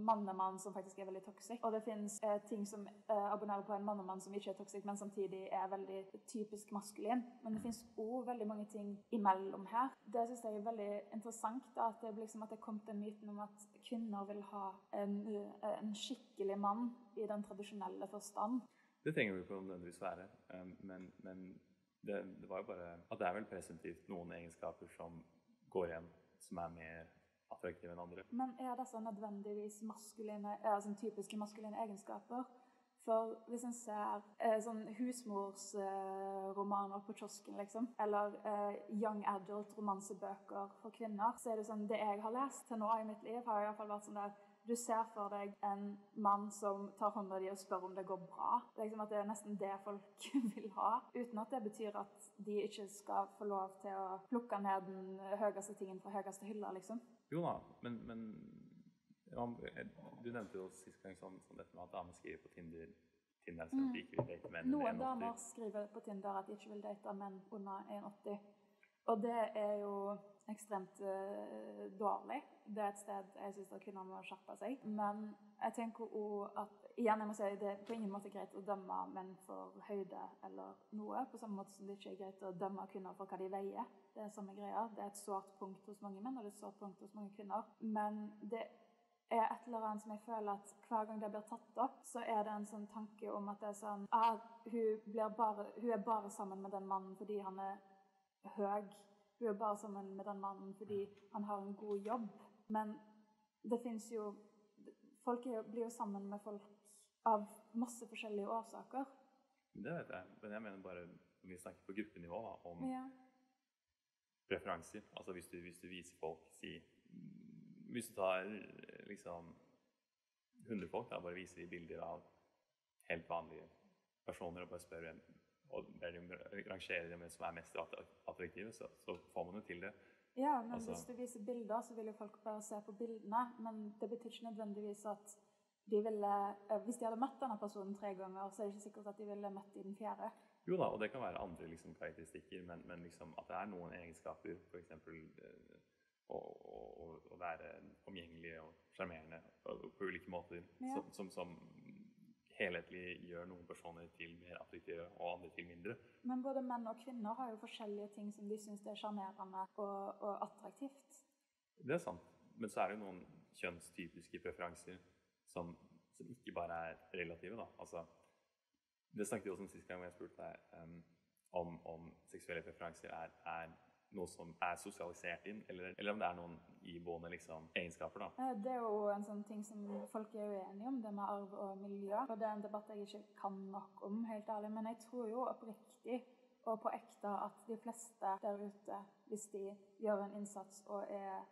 mannemann som faktisk er veldig toxic. Og det finnes uh, ting som uh, abonnerer på en mannemann som ikke er toxic, men samtidig er veldig typisk maskulin. Men det finnes òg veldig mange ting imellom her. Det syns jeg er veldig interessant. Da, at, det, liksom, at det kom til myten om at kvinner vil ha en, en skikkelig mann i den tradisjonelle forstand. Det trenger jo ikke nødvendigvis være, um, men, men det, det var jo bare at det er vel presumptivt noen egenskaper som går igjen, som er mer attraktive enn andre. Men er disse nødvendigvis maskuline, altså typiske maskuline egenskaper? For hvis en ser eh, sånn husmorsromaner eh, på kiosken, liksom, eller eh, young adult romansebøker for kvinner, så er det sånn Det jeg har lest til nå i mitt liv, har iallfall vært sånn der du ser for deg en mann som tar hånda di og spør om det går bra. Liksom at Det er nesten det folk vil ha. Uten at det betyr at de ikke skal få lov til å plukke ned den høyeste tingen fra høyeste hylla, liksom. Jo da, men, men ja, du nevnte jo sist gang sånn, sånn dette med at damer skriver på Tinder Tinder som mm. de ikke vil date menn under 1,80. Noen damer skriver på Tinder at de ikke vil date menn under 1,80. Og det er jo ekstremt uh, dårlig. Det er et sted jeg syns kvinner må skjerpe seg. Men jeg tenker òg at igjen, jeg må si det er på ingen måte greit å dømme menn for høyde eller noe. På samme måte som det ikke er greit å dømme kvinner for hva de veier. Det er samme greia. Det er et sårt punkt hos mange menn, og det er et sårt punkt hos mange kvinner. Men det er et eller annet som jeg føler at hver gang det blir tatt opp, så er det en sånn tanke om at det er sånn ah, hun, bare, hun er bare sammen med den mannen fordi han er høy. Hun er bare sammen med den mannen fordi han har en god jobb. Men det fins jo Folk blir jo sammen med folk av masse forskjellige årsaker. Det vet jeg, men jeg mener bare når vi snakker på gruppenivå da, om ja. preferanser. Altså hvis du, hvis du, viser folk si Hvis du tar liksom 100 folk, da, bare viser de bilder av helt vanlige personer og bare spør hvem og ber dem rangere dem som er mest attraktive, så, så får man jo til det. Ja, men altså, hvis du viser bilder, så vil jo folk bare se på bildene. Men det betyr ikke nødvendigvis at de ville eh, Hvis de hadde møtt denne personen tre ganger, så er det ikke sikkert at de ville møtt i den fjerde. Jo da, og det kan være andre liksom, karakteristikker, men, men liksom, at det er noen egenskaper, f.eks. Eh, å, å, å, være omgjengelig og sjarmerende på ulike måter, ja. som, som, som helhetlig gjør noen personer til mer attraktive og andre til mindre. Men både menn og kvinner har jo forskjellige ting som de syns er sjarmerende og, og, attraktivt. Det er sant. Men så er det jo noen kjønnstypiske preferanser som, som ikke bare er relative. Da. Altså, det snakket vi også om sist gang jeg spurte deg um, om, om seksuelle preferanser er, er noe som er sosialisert inn, eller, eller om det er noen iboende liksom, egenskaper. da. Det er jo en sånn ting som folk er uenige om, det med arv og miljø. Og Det er en debatt jeg ikke kan nok om, helt ærlig, men jeg tror jo oppriktig og på ekte at de fleste der ute, hvis de gjør en innsats og, er,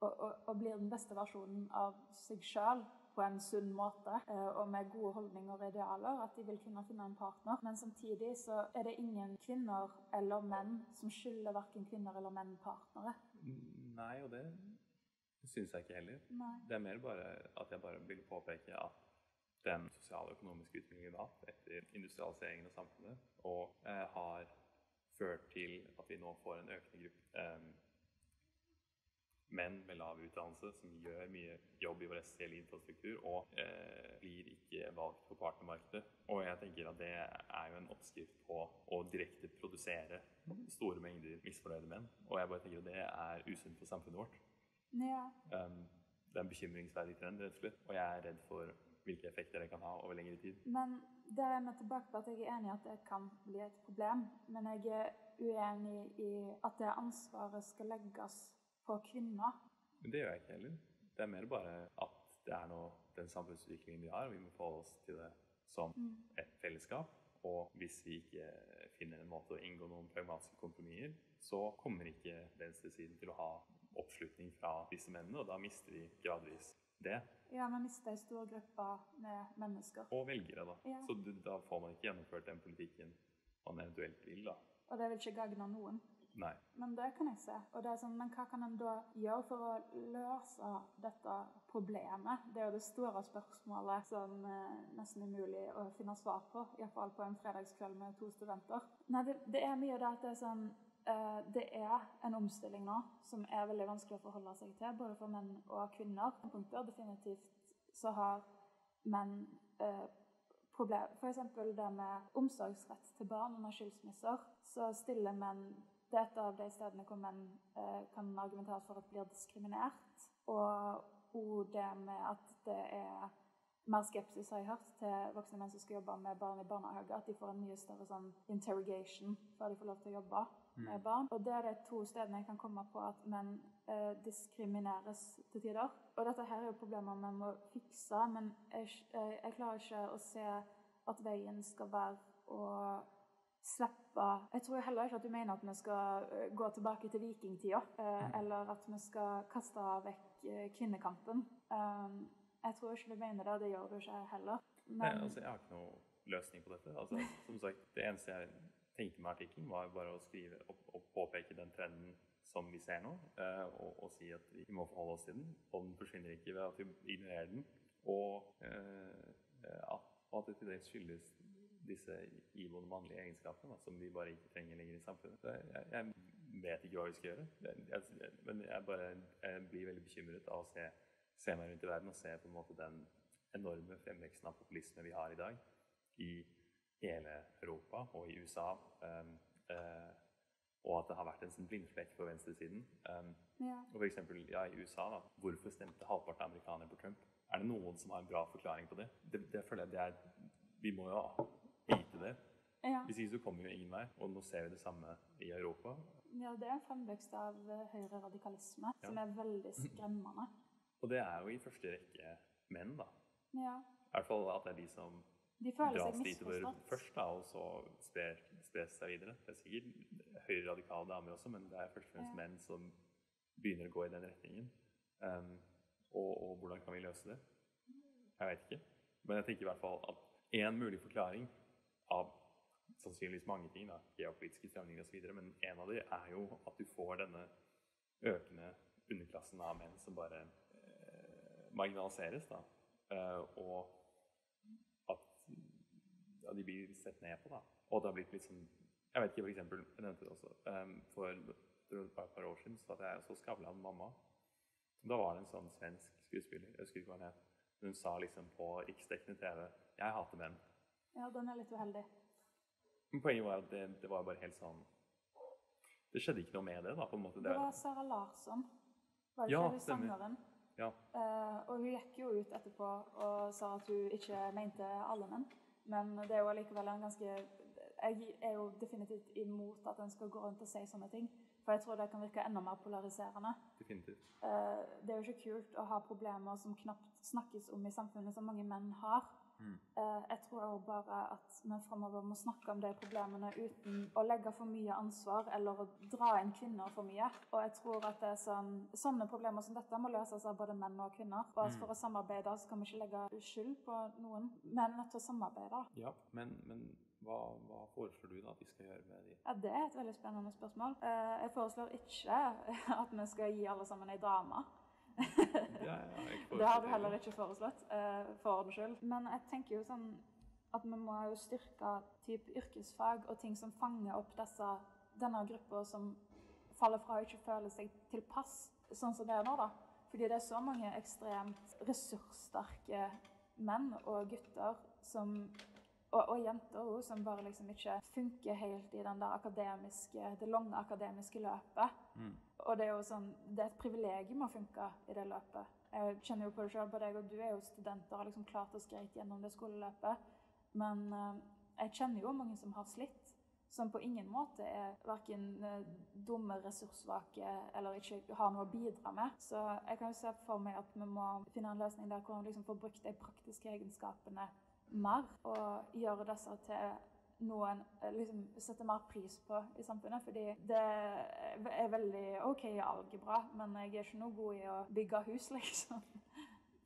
og, og, og blir den beste versjonen av seg sjøl, på en sunn måte eh, og med gode holdninger og idealer, at de vil kunne finne en partner. Men samtidig så er det ingen kvinner eller menn som skylder verken kvinner eller menn partnere. Nei, og det syns jeg ikke heller. Nei. Det er mer bare at jeg bare vil påpeke at den sosiale og økonomiske utviklingen vi har hatt etter industrialiseringen av samfunnet, og eh, har ført til at vi nå får en økende gruppe eh, menn med lav utdannelse som gjør mye jobb i vår essensielle infrastruktur, og eh, blir ikke valgt på partnermarkedet. Og jeg tenker at det er jo en oppskrift på å direkte produsere store mengder misfornøyde menn. Og jeg bare tenker at det er usunt for samfunnet vårt. Ja. Um, det er en bekymringsverdig trend, rett og slett. Og jeg er redd for hvilke effekter det kan ha over lengre tid. Men der er med tilbake på at jeg er enig i at det kan bli et problem. Men jeg er uenig i at det ansvaret skal legges på kvinner. Men det gjør jeg ikke heller. Det er mer bare at det er noe, den samfunnsutviklingen vi har, vi må forholde oss til det som et fellesskap. Og hvis vi ikke finner en måte å inngå noen pragmatiske kompromisser, så kommer ikke venstresiden til å ha oppslutning fra disse mennene, og da mister vi gradvis det. Ja, vi mister en stor gruppe med mennesker. Og velgere, da. Ja. Så da får man ikke gjennomført den politikken man eventuelt vil, da. Og det vil ikke gagne noen. Nei. Men det kan jeg se. Og det er sånn, men hva kan en da gjøre for å løse dette problemet? Det er jo det store spørsmålet som er nesten umulig å finne svar på. Iallfall på en fredagskveld med to studenter. Nei, det, det er mye det at det er sånn eh, Det er en omstilling nå som er veldig vanskelig å forholde seg til, både for menn og kvinner. Punkter definitivt så har menn eh, problem. F.eks. det med omsorgsrett til barn under skilsmisser. Så stiller menn Det er et av de stedene hvor menn eh, kan argumentere for at blir diskriminert. Og, det med at det er mer skepsis, har jeg hørt, til voksne menn som skal jobbe med barn i barnehage. At de får en mye større sånn interrogation før de får lov til å jobbe med barn. Og det er de to stedene jeg kan komme på at menn eh, diskrimineres til tider. Og dette her er jo problemer vi må fikse, men jeg, jeg, jeg klarer ikke å se at veien skal være å slippe Jeg tror heller ikke at du mener at vi skal eh, gå tilbake til vikingtida, eh, eller at vi skal kaste vekk eh, kvinnekampen. Um, jeg tror ikke du mener det, det gjør du ikke heller. Nei, altså, jeg har ikke noe løsning på dette. Altså, som sagt, Det eneste jeg tenkte med artikkelen, var bare å skrive og, og påpeke den trenden som vi ser nå, og, og si at vi må forholde oss til den. Og den forsvinner ikke ved at vi ignorerer den. Og eh, at det til dels skyldes disse iboende egenskapene da, som vi bare ikke trenger lenger i samfunnet. Så jeg, jeg vet ikke hva vi skal gjøre, jeg, jeg, men jeg, bare, blir veldig bekymret av å se, se meg rundt i verden og se på en måte den enorme fremveksten av populisme vi har i dag i hele Europa og i USA. Um, uh, og at det har vært en sånn blindflekk på venstresiden. Um, ja. og for eksempel, ja, i USA, da, hvorfor stemte halvparten av amerikanere på Trump? Er det noen som har en bra forklaring på det? Det, det føler jeg det er Vi må jo. Ja. Hvis ikke så kommer vi ingen vei. Og nå ser vi det samme i Europa. ja, det er en fremvekst av høyre radikalisme ja. som er veldig skremmende. Og det er jo i første rekke menn, da. Ja. I hvert fall at det er de som De føler dras ditover misforstått. først, da, og så sprer, spres seg videre. Det er sikkert høyre radikale damer også, men det er først og fremst Ja. menn som begynner å gå i den retningen. Um, og, og hvordan kan vi løse det? Jeg vet ikke. Men jeg tenker i hvert fall at én mulig forklaring av sannsynligvis mange ting, da, geopolitiske strømninger osv., men en av dem er jo at du får denne økende underklassen av menn som bare eh, marginaliseres. da. Eh, og at ja, de blir sett ned på. da. Og det har blitt litt sånn Jeg vet ikke, for eksempel, jeg nevnte det også, um, for et par, par år siden så hadde jeg så Skavlan mamma. Da var det en sånn svensk skuespiller, jeg husker ikke hva hun het, hun sa liksom på riksdekkende TV 'Jeg hater menn'. Ja, den er litt uheldig. Men poenget var at det, det var bare helt sånn Det skjedde ikke noe med det, da, på en måte. Det var Sara Larsson. Var det Ja, ikke sangeren? Ja, Uh, og hun gikk jo ut etterpå og sa at hun ikke mente alle menn. Men det er jo allikevel en ganske Jeg er jo definitivt imot at en skal gå rundt og si sånne ting. For jeg tror det kan virke enda mer polariserende. definitivt. Uh, det er jo ikke kult å ha problemer som knapt snakkes om i samfunnet, som mange menn har. Eh, jeg tror bare at vi fremover må snakke om de problemene uten å legge for mye ansvar eller å dra inn kvinner for mye. Og jeg tror at det sånn, sånne problemer som dette må løses av både menn og kvinner. Og at for å samarbeide så kan vi ikke legge skyld på noen. Vi er nødt til å samarbeide. Ja, men, men hva, hva foreslår du da at vi skal gjøre med de Ja, Det er et veldig spennende spørsmål. Eh, jeg foreslår ikke at vi skal gi alle sammen ei dame. Ja, Det har du heller ikke foreslått, eh, for ordens skyld. Men jeg tenker jo sånn at vi må jo styrke typ yrkesfag og ting som fanger opp disse, denne gruppa som faller fra og ikke føler seg tilpass, sånn som det er nå, da. Fordi det er så mange ekstremt ressurssterke menn og gutter som og, og jenter også, som bare liksom ikke funker helt i den der akademiske, det lange akademiske løpet. Og det er jo sånn, det er et privilegium å funke i det løpet. Jeg kjenner jo på det selv, både jeg og du er jo studenter og har liksom klart å skreite gjennom det skoleløpet. Men eh, jeg kjenner jo mange som har slitt, som på ingen måte er hverken eh, dumme, ressurssvake eller ikke har noe å bidra med. Så jeg kan jo se for meg at vi må finne en løsning der hvor vi liksom får brukt de praktiske egenskapene mer og gjøre disse til noen liksom setter mer pris på i samfunnet. Fordi det er veldig OK i algebra, men jeg er ikke noe god i å bygge hus, liksom.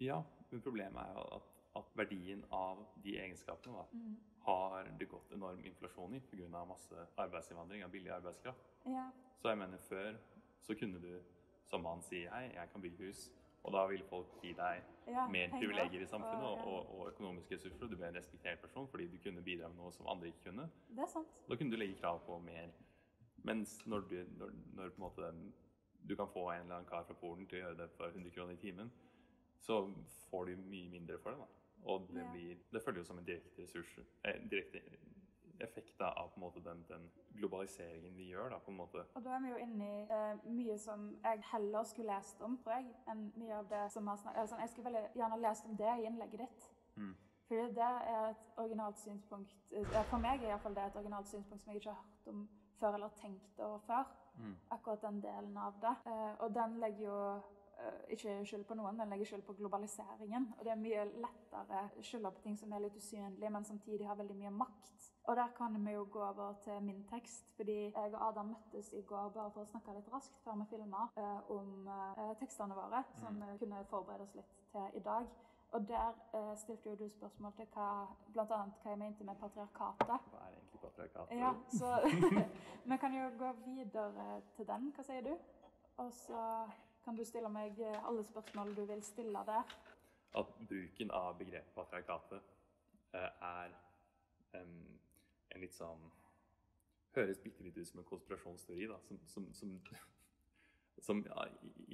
Ja, men problemet er jo at, at verdien av de egenskapene da, har det gått enorm inflasjon i pga. masse arbeidsinnvandring av billig arbeidskraft. Ja. Så jeg mener før så kunne du som mann si hei, jeg kan bygge hus. Og da vil folk gi deg Ja, mer privilegier i samfunnet og- og, og, økonomiske ressurser. Og du ble en respektert person fordi du kunne bidra med noe som andre ikke kunne. Det er sant. Da kunne du legge krav på mer. Mens når du, når, når på en måte du kan få en eller annen kar fra Polen til å gjøre det for 100 kroner i timen, så får du mye mindre for det. da. Og det, blir, det følger jo som en direkte ressurs, eh, direkte effekt da, av måte den, den globaliseringen vi gjør. da, på en måte. Og da er vi jo inne i eh, mye som jeg heller skulle lest om, tror jeg, enn mye av det som har snakket altså, Jeg skulle veldig gjerne lest om det i innlegget ditt. Fordi det er et originalt synspunkt eh, For meg er iallfall det et originalt synspunkt som jeg ikke har hørt om før eller tenkt over før. Akkurat den delen av det. Eh, og den legger jo eh, ikke skyld på noen, den legger skyld på globaliseringen. Og det er mye lettere å skylde på ting som er litt usynlige, men samtidig har veldig mye makt. Og der kan vi jo gå over til min tekst, fordi jeg og Adam møttes i går bare for å snakke litt raskt før vi filma om eh, tekstene våre, som vi kunne forberede oss litt til i dag. Og der eh, stilte jo du spørsmål til hva, blant annet hva jeg mente med patriarkatet. Hva er egentlig patriarkatet? Ja, så vi kan jo gå videre til den. Hva sier du? Og så kan du stille meg eh, alle spørsmål du vil stille der. At bruken av begrepet patriarkatet eh, er em, en litt sånn Høres bitte litt ut som en konspirasjonsteori, da, som, som, som, som ja,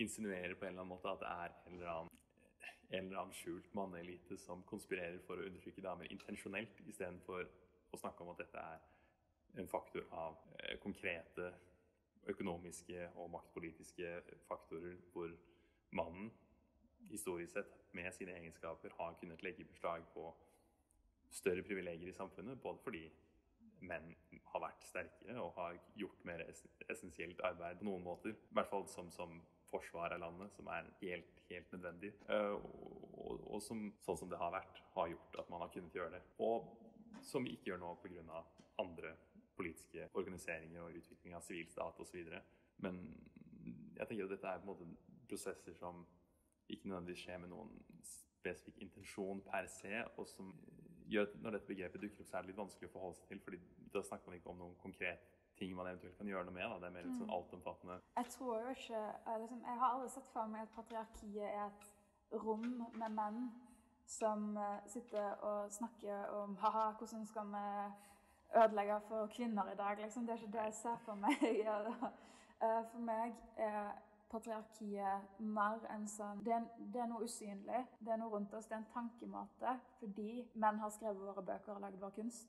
insinuerer på en eller annen måte at det er en eller annen en eller annen skjult manneelite som konspirerer for å undertrykke damer intensjonelt, istedenfor å snakke om at dette er en faktor av eh, konkrete økonomiske og maktpolitiske faktorer hvor mannen historisk sett med sine egenskaper har kunnet legge beslag på større privilegier i samfunnet, både fordi menn har vært sterkere og har gjort mer essensielt arbeid på noen måter. I hvert fall som, som forsvar av landet, som er helt, helt nødvendig. Eh, og, og, og som, sånn som det har vært, har gjort at man har kunnet gjøre det. Og som vi ikke gjør nå pga. andre politiske organiseringer og utvikling av sivilstat osv. Men jeg tenker at dette er på en måte prosesser som ikke nødvendigvis skjer med noen spesifikk intensjon per se, og som gjør når dette begrepet dukker opp, så er det litt vanskelig å forholde seg til, fordi da snakker man ikke om noen konkret ting man eventuelt kan gjøre noe med. Da. Det er mer litt sånn altomfattende. Jeg tror jo ikke liksom, Jeg har aldri sett for meg at patriarkiet er et rom med menn som eh, sitter og snakker om ha-ha, hvordan skal vi ødelegge for kvinner i dag? Liksom. Det er ikke det jeg ser for meg. Eh, For meg er patriarkiet mer enn sånn det er, det er noe usynlig. Det er noe rundt oss. Det er en tankemåte fordi menn har skrevet våre bøker og lagd vår kunst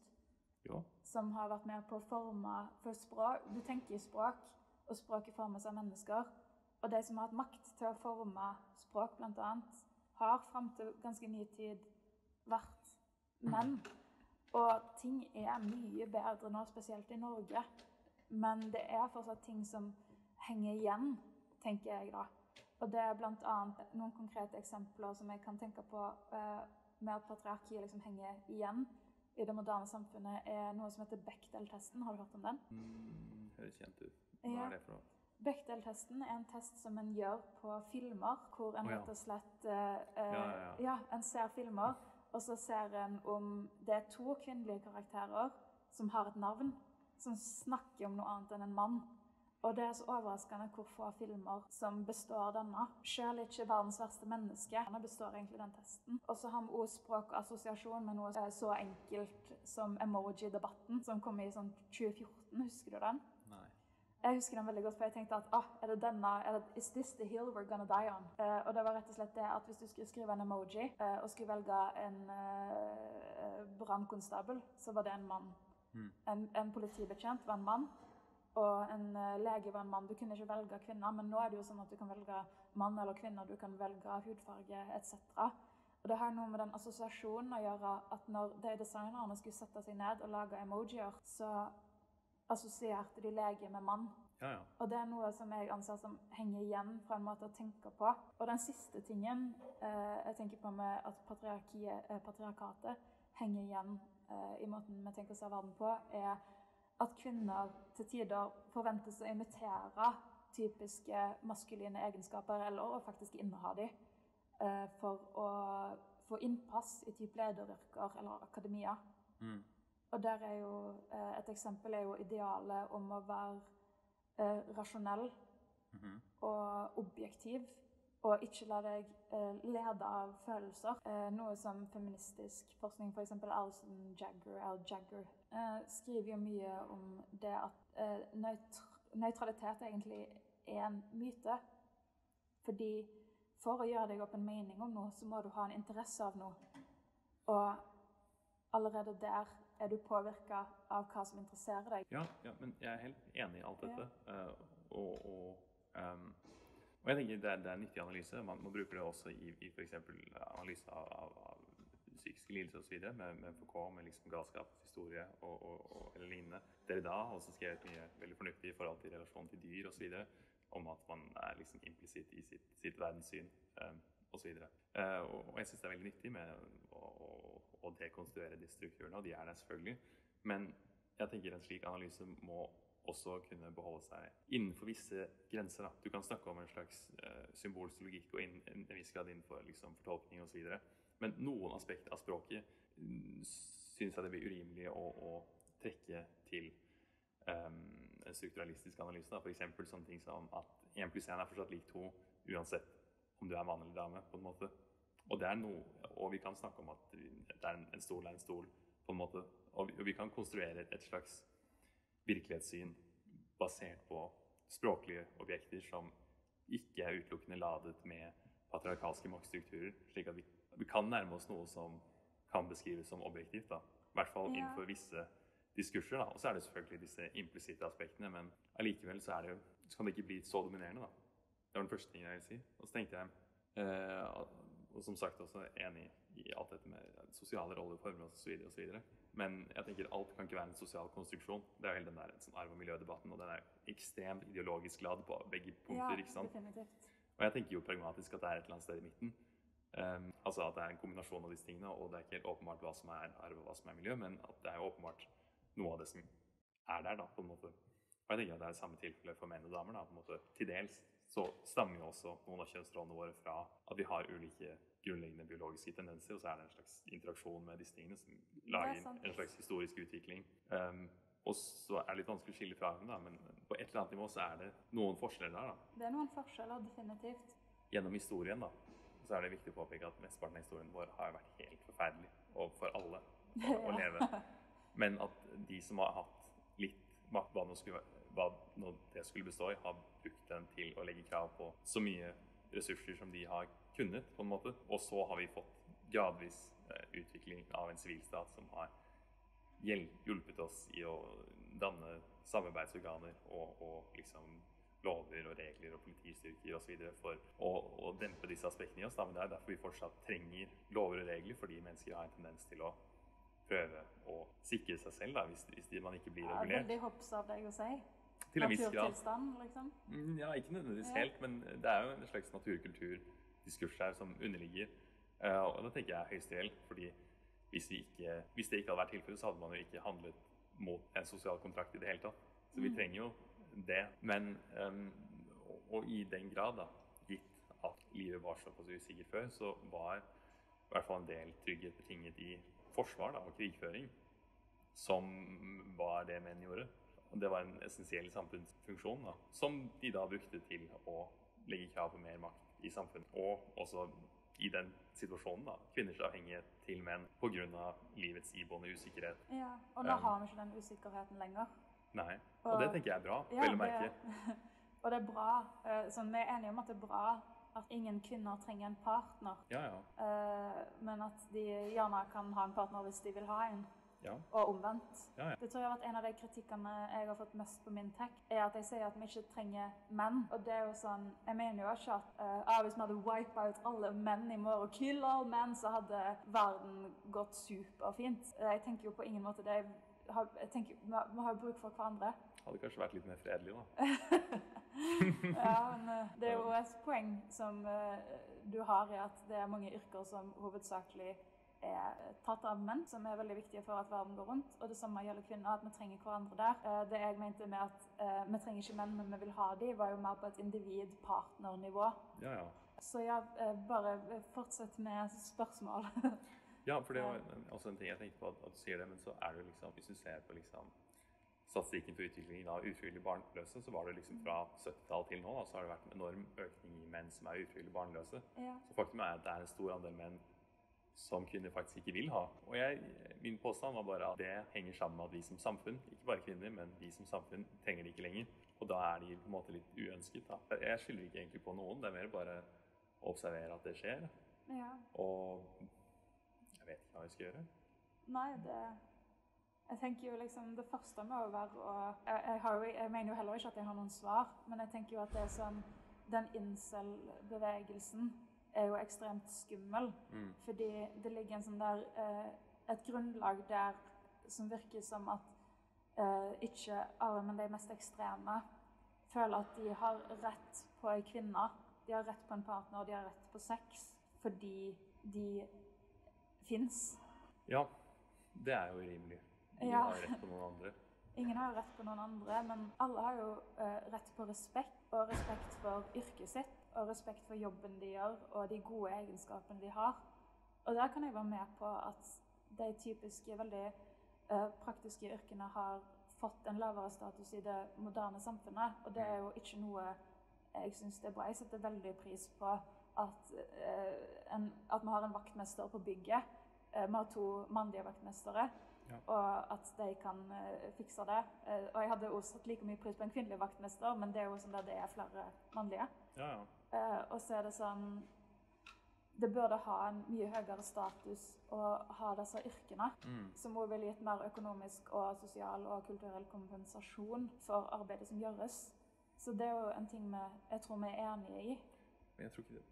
Ja. som har vært med på å forme for språk. Du tenker i språk, og språket formes av mennesker. Og de som har hatt makt til å forme språk, bl.a., har fram til ganske ny tid vært menn. Og ting er mye bedre nå, spesielt i Norge. Men det er fortsatt ting som henger igjen, tenker jeg da. Og det er bl.a. noen konkrete eksempler som jeg kan tenke på eh, med at patriarkiet liksom henger igjen i det moderne samfunnet, er noe som heter Bechdel-testen. Har du hørt om den? mm, høres kjent ut. Hva Ja. er det for noe? Bechdel-testen er en test som en gjør på filmer, hvor en oh, ja. rett og slett eh, eh, ja. ja, en ser filmer, og så ser en om det er to kvinnelige karakterer som har et navn, som snakker om noe annet enn en mann. Og det er så overraskende hvor få filmer som består denne. Selv ikke 'Verdens verste menneske' denne består egentlig den testen. Og så har vi også assosiasjon med noe så enkelt som emoji-debatten, som kom i sånn 2014. Husker du den? Nei. Jeg husker den veldig godt, for jeg tenkte at ah, er det denne, er det, is this the hill we're gonna die on? Uh, og det var rett og slett det at hvis du skulle skrive en emoji uh, og skulle velge en uh, brannkonstabel, så var det en mann. En, en politibetjent var en mann, og en eh, lege var en mann. Du kunne ikke velge kvinner, men nå er det jo sånn at du kan velge mann eller kvinne, du kan velge hudfarge etc. Og det har noe med den assosiasjonen å gjøre at når de designerne skulle sette seg ned og lage emojier, så assosierte de lege med mann. Ja, ja. Og det er noe som jeg anser som henger igjen fra en måte å tenke på. Og den siste tingen eh, jeg tenker på med at eh, patriarkatet henger igjen eh, i måten vi tenker å se verden på, er at kvinner til tider forventes å imitere typiske maskuline egenskaper, eller å faktisk inneha de, eh, for å få innpass i type lederyrker eller akademia. Mm. Og der er jo eh, Et eksempel er jo idealet om å være rasjonell rasjonell -hmm. og objektiv. Og ikke la deg eh, lede av følelser. Eh, noe som feministisk forskning, f.eks. Alison Jagger, Al Jagger, eh, skriver jo mye om det at nøytralitet egentlig er en myte. Fordi for å gjøre deg opp en mening om noe, så må du ha en interesse av noe. Og allerede der er du påvirka av hva som interesserer deg. Ja, ja, men jeg er helt enig i alt dette. Eh, og, og, ehm, og jeg tenker det er, det er en nyttig analyse. Man, man bruker det også i, i f.eks. analyse av, av, av psykiske lidelser osv. Med, med Foucault, med liksom galskapens historie og, og, og, eller lignende. Derrida har også skrevet mye veldig fornuftig i forhold til relasjon til dyr osv. Om at man er liksom implisitt i sitt, sitt verdenssyn um, osv. Uh, og, og jeg syns det er veldig nyttig med å, å, å dekonstruere de strukturene, og de er der selvfølgelig. Men jeg tenker en slik analyse må også kunne beholde seg innenfor visse grenser. Da. Du kan snakke om en slags uh, symbolsk logikk og inn, en, viss grad innenfor liksom, fortolkning osv. Men noen aspekter av språket mm, syns jeg det blir urimelig å, å trekke til um, en strukturalistisk analyse. F.eks. sånne ting som at 1 pluss 1 er fortsatt lik 2 uansett om du er mann eller dame. på en måte. Og det er noe, og vi kan snakke om at det er en, en stol er en stol, på en måte. Og vi, og vi kan konstruere et slags virkelighetssyn basert på språklige objekter som ikke er utelukkende ladet med patriarkalske maktstrukturer. slik at vi, vi kan nærme oss noe som kan beskrives som objektivt. da. I hvert fall innenfor visse diskurser. da. Og så er det selvfølgelig disse implisitte aspektene, men allikevel så, det, så kan det ikke bli så dominerende. da. Det var den første tingen jeg ville si. Og så tenkte jeg, eh, og som sagt også enig i alt dette med sosiale rolleformer osv. osv. Men jeg tenker alt kan ikke være en sosial konstruksjon. Det er jo hele den der sånn arv- og miljødebatten, og den er ekstremt ideologisk ladd på begge punkter. ikke sant? definitivt. Og jeg tenker jo pragmatisk at det er et eller annet sted i midten. Um, altså at det er en kombinasjon av disse tingene, og det er ikke helt åpenbart hva som er arv og hva som er miljø, men at det er jo åpenbart noe av det som er der, da, på en måte. Og jeg tenker at det er det samme tilfelle for menn og damer, da, på en måte. Til dels så stammer jo også noen av kjønnsrollene våre fra at vi har ulike grunnleggende biologiske tendenser, og så er det en slags interaksjon med disse tingene som lager en slags historisk utvikling. Um, og så er det litt vanskelig å skille fra hverandre, da, men på et eller annet nivå så er det noen forskjeller der. da Det er noen forskjeller, definitivt. gjennom historien da, så er det viktig å påpeke at mesteparten av historien vår har vært helt forferdelig og for alle å, å leve. Men at de som har hatt litt makt, hva nå det skulle bestå i, har brukt den til å legge krav på så mye ressurser som de har kunnet, på en måte. Og så har vi fått gradvis eh, utvikling av en sivilstat som har hjulpet oss i å danne samarbeidsorganer og, og liksom lover og regler og politistyrker osv. for å, å dempe disse aspektene i oss. Da. Men det er derfor vi fortsatt trenger lover og regler, fordi mennesker har en tendens til å prøve å sikre seg selv da, hvis, hvis man ikke blir regulert. Ja, veldig hops av deg å si. Til en viss grad. Naturtilstand, liksom. Mm, Ja, ikke nødvendigvis Ja. helt, men det er jo en slags naturkulturdiskurs her som underligger. Eh, og det tenker jeg er høyst reell, fordi hvis, vi ikke, hvis det ikke hadde vært tilfellet, så hadde man jo ikke handlet mot en sosial kontrakt i det hele tatt. Så vi trenger jo det. Men ehm, og i den grad, da, gitt at livet var såpass usikkert før, så var i hvert fall en del trygghet betinget i forsvar da, og krigføring, som var det menn gjorde. Og det var en essensiell samfunnsfunksjon da, som de da brukte til å legge krav på mer makt i samfunnet. Og også i den situasjonen, da, kvinners avhengighet til menn pga. livets iboende usikkerhet. Ja, og nå Um, har vi ikke den usikkerheten lenger. Nei. Og det tenker jeg er bra, Ja, vel å merke. det- og det er bra. så Sånn, vi er enige om at det er bra at ingen kvinner trenger en partner. Ja, ja. eh, Men at de gjerne kan ha en partner hvis de vil ha en. Ja. Og omvendt. Ja, ja. Det tror jeg har vært En av de kritikkene jeg har fått mest på min tech, er at jeg sier at vi ikke trenger menn. Og det er jo sånn, Jeg mener jo ikke at uh, ah, hvis vi hadde wipa ut alle menn i morgen, kill all menn, så hadde verden gått superfint. Eh, Jeg tenker jo på ingen måte det. Jeg tenker, vi har- jo bruk for hverandre. Hadde kanskje vært litt mer fredelig, da. Ja, men eh, Det er jo et poeng som du har i at det er mange yrker som hovedsakelig er tatt av menn, som er veldig viktige for at verden går rundt. Og det samme gjelder kvinner, at vi trenger hverandre der. Eh, det jeg mente med at eh, vi trenger ikke menn, men vi vil ha dem, var jo mer på et individ-partnernivå. Ja, ja. Så ja, eh, bare fortsett med spørsmål. Ja, for det var også en ting jeg tenkte på at, at du sier det, men så er det jo liksom Hvis du ser på liksom statistikken for utviklingen av ufrivillig barnløse, så var det liksom fra 70-tallet til nå, da, så har det vært en enorm økning i menn som er ufrivillig barnløse. ja. Så faktum er at det er en stor andel menn som kvinner faktisk ikke vil ha. Og jeg, min påstand var bare at det henger sammen med at vi som samfunn, ikke bare kvinner, men vi som samfunn trenger det ikke lenger. Og da er de på en måte litt uønsket. Da. Jeg skylder ikke egentlig på noen, det er mer bare å observere at det skjer. ja. Og jeg vet ikke hva jeg skal gjøre. Nei, det Jeg tenker jo liksom Det første må jo være å jeg, jeg, jo, jeg mener jo heller ikke at jeg har noen svar, men jeg tenker jo at det er sånn Den incel-bevegelsen er jo ekstremt skummel. Mm. Fordi det ligger en sånn der eh, Et grunnlag der som virker som at eh, ikke alle, men de mest ekstreme føler at de har rett på ei kvinne. De har rett på en partner, de har rett på sex fordi de fins. Ja, det er jo urimelig. De Ja. har rett på noen andre. Ingen har rett på noen andre, men alle har jo eh, rett på respekt. Og respekt for yrket sitt, og respekt for jobben de gjør, og de gode egenskapene de har. Og der kan jeg være med på at de typiske, veldig eh, praktiske yrkene har fått en lavere status i det moderne samfunnet. Og det er jo ikke noe jeg syns er bra. Jeg setter veldig pris på at, eh, en, at vi har en vaktmester på bygget. Eh, Vi har to mannlige vaktmestere, Ja. og at de kan fikse det. Og jeg hadde også satt like mye pris på en kvinnelig vaktmester, men det er jo sånn at det er flere mannlige. Ja, ja. Eh, og så er det sånn Det burde ha en mye høyere status å ha disse yrkene, Mm. som også ville gitt mer økonomisk og sosial og kulturell kompensasjon for arbeidet som gjøres. Så det er jo en ting vi, jeg tror vi er enige i. Men jeg tror ikke det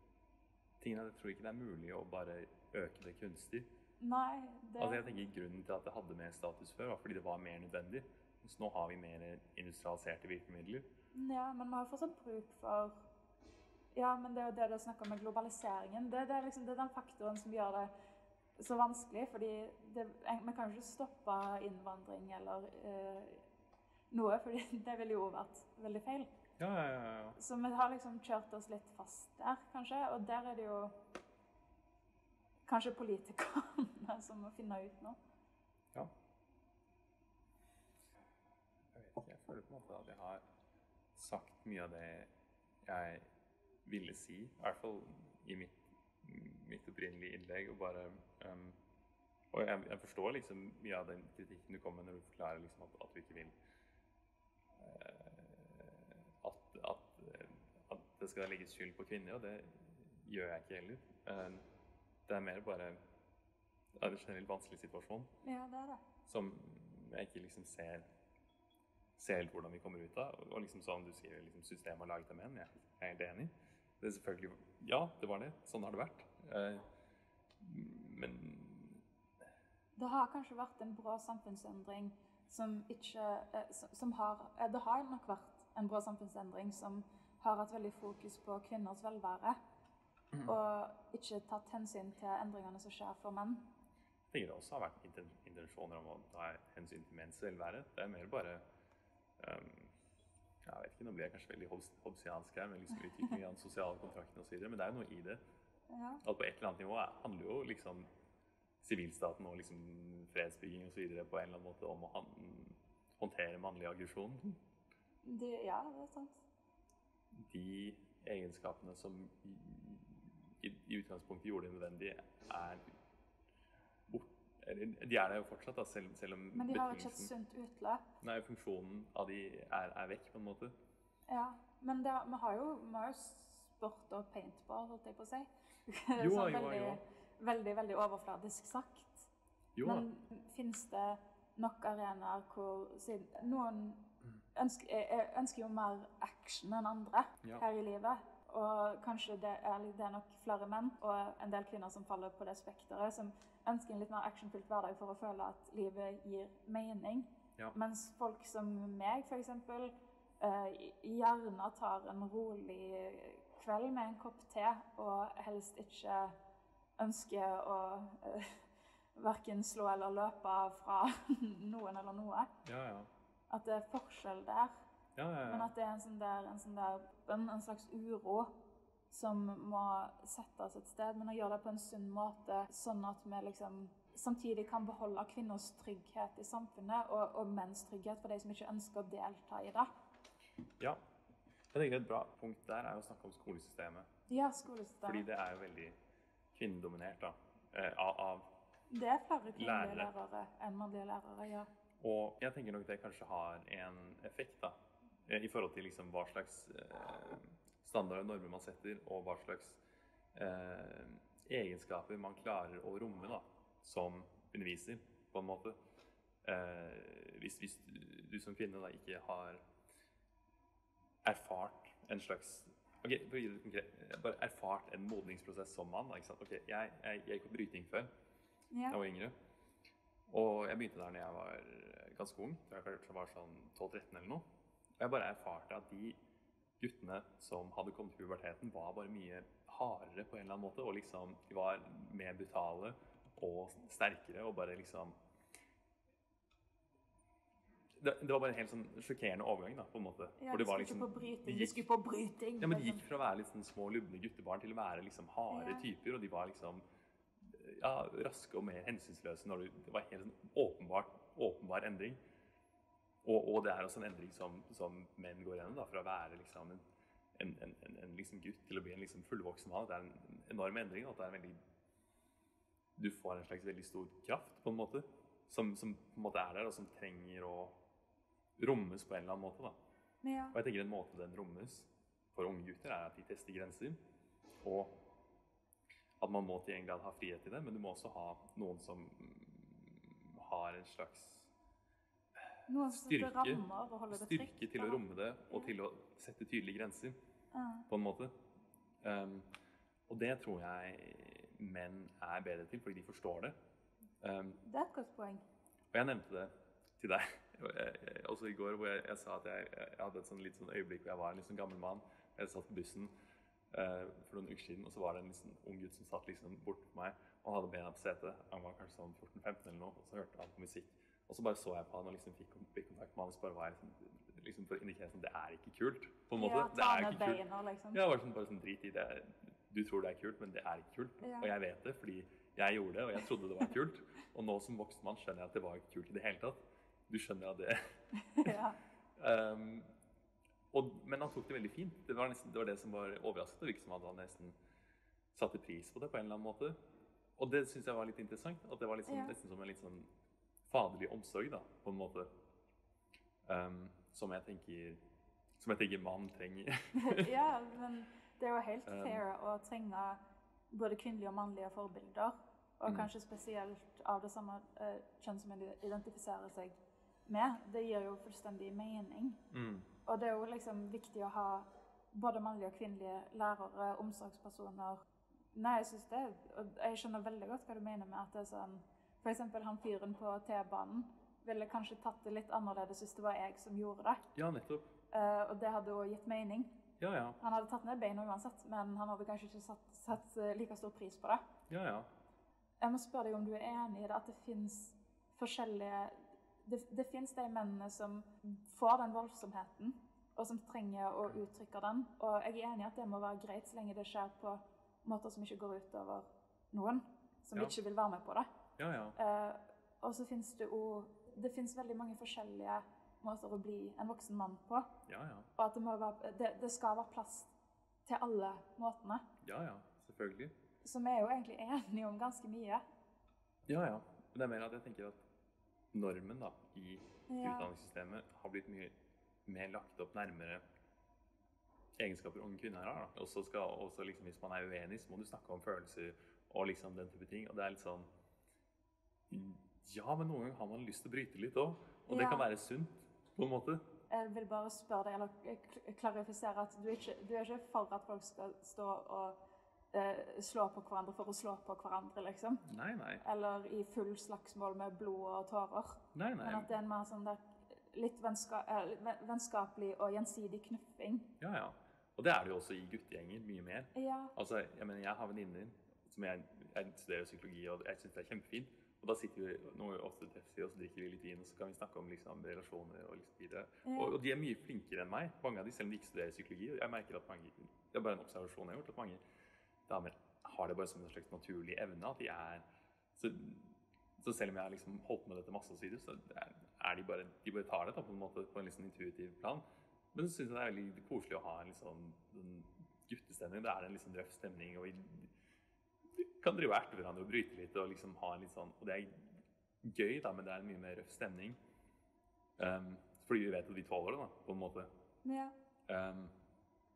tingene, jeg tror ikke det er mulig å bare øke det kunstig. Nei, det Altså jeg tenker Grunnen til at det hadde mer status før, var fordi det var mer nødvendig. Mens nå har vi mer industrialiserte virkemidler. Ja, men vi har fortsatt bruk for Ja, men det er jo det du snakker om med globaliseringen. Det, det, er liksom, det er den faktoren som gjør det så vanskelig. Fordi det, vi kan jo ikke stoppe innvandring eller eh, noe, for det ville jo vært veldig feil. Ja, ja, ja. ja. Så vi har liksom kjørt oss litt fast der, kanskje. Og der er det jo kanskje politikerne som må finne ut noe. ja. Jeg vet ikke, jeg føler på en måte at jeg har sagt mye av det jeg ville si. I hvert fall i mitt, mitt opprinnelige innlegg. Og bare um, Og jeg, jeg forstår liksom mye av den kritikken du kommer med når du forklarer liksom at, at du ikke vil uh, at, at, at det skal legges skyld på kvinner, og det gjør jeg ikke heller. Uh, det er mer bare det er en generelt vanskelig situasjon Ja, det er det. som jeg ikke liksom ser ser helt hvordan vi kommer ut av. Og liksom sånn du sier, liksom systemet har laget dem igjen. Jeg er helt enig. Det er selvfølgelig Ja, det var det. Sånn har det vært. Eh, men Det har kanskje vært en bra samfunnsendring som ikke eh, som, har eh, Det har nok vært en brå samfunnsendring som har hatt veldig fokus på kvinners velvære. Og ikke tatt hensyn til endringene som skjer for menn. jeg tenker det også har vært intensjoner om å ta hensyn til menns velvære. Det er mer bare um, Jeg vet ikke, nå blir jeg kanskje veldig hobbesiansk her, med liksom utvikling av den sosiale kontrakten osv., men det er jo noe i det. Ja. At på et eller annet nivå er- handler jo liksom sivilstaten og liksom fredsbygging osv. på en eller annen måte om å håndtere mannlig aggresjon. De, ja, det er sant. De egenskapene som i, i, utgangspunktet gjorde det nødvendig, er De er der jo fortsatt, da, selv, selv om Men de har jo ikke et sunt utløp. Nei, funksjonen av de er, er vekk, på en måte. Ja, men det, vi har jo, vi har jo sport og paintball, holdt jeg på å si. Jo, sånn jo, veldig, jo. veldig, veldig overfladisk sagt. Jo. Men finnes det nok arenaer hvor Noen ønsker, ønsker jo mer action enn andre Ja. her i livet. Og kanskje det er, det er nok flere menn og en del kvinner som faller på det spekteret, som ønsker en litt mer actionfylt hverdag for å føle at livet gir mening. Ja. Mens folk som meg, f.eks., uh, gjerne tar en rolig kveld med en kopp te, og helst ikke ønsker å uh, verken slå eller løpe fra noen eller noe. Ja, ja. At det er forskjell der. Ja, ja, Men at det er en sånn der, en, sånn der, en, en slags uro som må settes et sted, men å gjøre det på en sunn måte, sånn at vi liksom samtidig kan beholde kvinners trygghet i samfunnet, og, og menns trygghet for de som ikke ønsker å delta i det. ja. Jeg tenker Et bra punkt der er å snakke om skolesystemet. Ja, skolesystemet. Fordi det er jo veldig kvinnedominert da, eh, av, av Det er flere kvinnelige Lærere. lærere enn mannlige lærere, ja. Og jeg tenker nok det kanskje har en effekt da, eh, i forhold til liksom hva slags eh, standarder og normer man setter, og hva slags eh, egenskaper man klarer å romme da, som underviser, på en måte. Eh, hvis, hvis du, som kvinne da ikke har erfart en slags Ok, for å gi det konkret, bare erfart en modningsprosess som mann. ikke sant? Ok, Jeg, jeg, jeg gikk på bryting før da ja. jeg var yngre. Og jeg begynte der når jeg var ganske ung. Jeg var sånn 12-13 eller noe. Og jeg bare erfarte at de guttene som hadde kommet til puberteten, var bare mye hardere på en eller annen måte. Og liksom de var mer brutale og sterkere og bare liksom det, det var bare en helt sånn sjokkerende overgang, da, på en måte. Ja, de var skulle liksom- på bryting, de skulle på bryting. ja, men De liksom. gikk fra å være litt sånn små, lubne guttebarn til å være liksom harde Ja. typer. Og de var liksom ja, raske og mer hensynsløse. Når du, det var helt sånn åpenbart, åpenbar endring. Og, og det er også en endring som, som menn går gjennom. da, Fra å være liksom en, en, en, en, liksom gutt til å bli en liksom fullvoksen mann. Det er en enorm endring. At det en veldig Du får en slags veldig stor kraft, på en måte. Som, som på en måte er der, og som trenger å rommes på en eller annen måte. da. Ja. Og jeg tenker en måte den rommes for unge gutter, er at de tester grenser. Og at man må til en grad ha frihet til det, men du må også ha noen som har en slags styrke, styrke til å romme det, og til å sette tydelige grenser, på en måte. Um, og det tror jeg menn er bedre til, fordi de forstår det. Um, Det er et godt poeng. og jeg nevnte det til deg jeg- jeg- også i går, hvor jeg, jeg sa at jeg, hadde et sånn litt sånn øyeblikk hvor jeg var en sånn gammel mann. Jeg satt på bussen uh, for noen uker siden, og så var det en sånn ung gutt som satt liksom bort på meg. Og hadde bena på setet. Han var kanskje sånn 14-15 eller noe, og så hørte han på musikk. Og så bare så jeg på han og liksom fikk fikk kontakt med han, og så bare var jeg liksom, liksom for å indikere sånn Det er ikke kult, på en måte. Ja, det ta er ned ikke kult. beina, liksom. Ja, bare sånn, bare sånn drit i det. Du tror det er kult, men det er ikke kult. Ja. Og jeg vet det, fordi jeg gjorde det, og jeg trodde det var kult. Og nå som voksen mann skjønner jeg at det var ikke kult i det hele tatt. Du skjønner at det ja. um, og, Men han tok det veldig fint. Det var, nesten, det var det som var overrasket. Det virket som at han nesten satte pris på det på en eller annen måte. Og det syns jeg var litt interessant. At det var sånn, Ja. nesten som en litt sånn faderlig omsorg, da, på en måte. Um, som jeg tenker Som jeg tenker mann trenger. ja, men det er jo helt Um. fair å trenge både kvinnelige og mannlige forbilder. Mm. Og kanskje spesielt av det samme uh, kjønn som en identifiserer seg med. Det gir jo fullstendig mening. Mm. Og det er jo liksom viktig å ha både mannlige og kvinnelige lærere, omsorgspersoner. Nei, jeg synes det, og jeg skjønner veldig godt hva du mener med at det er sånn Eksempel han fyren på T-banen ville kanskje tatt det litt annerledes hvis det var jeg som gjorde det. Ja, nettopp. Uh, og det hadde jo gitt mening. Ja, ja. Han hadde tatt ned beina uansett, men han hadde kanskje ikke satt, satt eh, like stor pris på det. Ja, ja. Jeg må spørre deg om du er enig i det, at det fins forskjellige Det, det fins de mennene som får den voldsomheten, og som trenger å uttrykke den. Og jeg er enig i at det må være greit så lenge det skjer på måter som ikke går ut over noen som Ja. ikke vil være med på det. Ja, ja. Eh, og så fins det jo Det fins veldig mange forskjellige måter å bli en voksen mann på. Ja, ja. Og at det, være, det, det skal være plass til alle måtene. Ja, ja. Selvfølgelig. Så vi er jo egentlig enige om ganske mye. Ja, ja. Men det er mer at jeg tenker at normen da, i Ja. utdanningssystemet har blitt mye mer lagt opp nærmere egenskaper unge kvinner har. Og så skal også liksom, Hvis man er uenig, så må du snakke om følelser og liksom den type ting. Og det er litt sånn Ja, men noen ganger har man lyst til å bryte litt òg. Og det Ja. kan være sunt, på en måte. Jeg vil bare spørre deg, eller klarifisere at du, ikke, du er ikke for at folk skal stå og eh, slå på hverandre for å slå på hverandre, liksom? Nei, nei. Eller i full slagsmål med blod og tårer? Nei, nei. Men at det er en mer sånn der litt vennska, eh, vennskapelig og gjensidig knuffing? Ja, ja. Og det er det jo også i guttegjenger mye mer. Ja. Altså, jeg mener, jeg har venninner som jeg, jeg studerer psykologi, og jeg syns det er kjempefint. Og da sitter vi nå ofte treffes og så drikker vi litt vin, og så kan vi snakke om liksom, relasjoner og liksom videre. Og, og de er mye flinkere enn meg, mange av de, selv om de ikke studerer psykologi. Og jeg merker at mange, det er bare en observasjon jeg har gjort, at mange damer har det bare som en slags naturlig evne. At de er Så, så selv om jeg har liksom holdt med dette masse og så er, de bare De bare tar det da, på en måte på en liksom intuitiv plan. Men så syns jeg det er veldig koselig å ha en liksom en guttestemning. Det er en liksom røff stemning. og vi kan drive og erte hverandre og bryte litt og liksom ha en litt sånn Og det er gøy, da, men det er en mye mer røff stemning. Um, fordi vi vet at vi tåler det, da, på en måte. Ja. Um,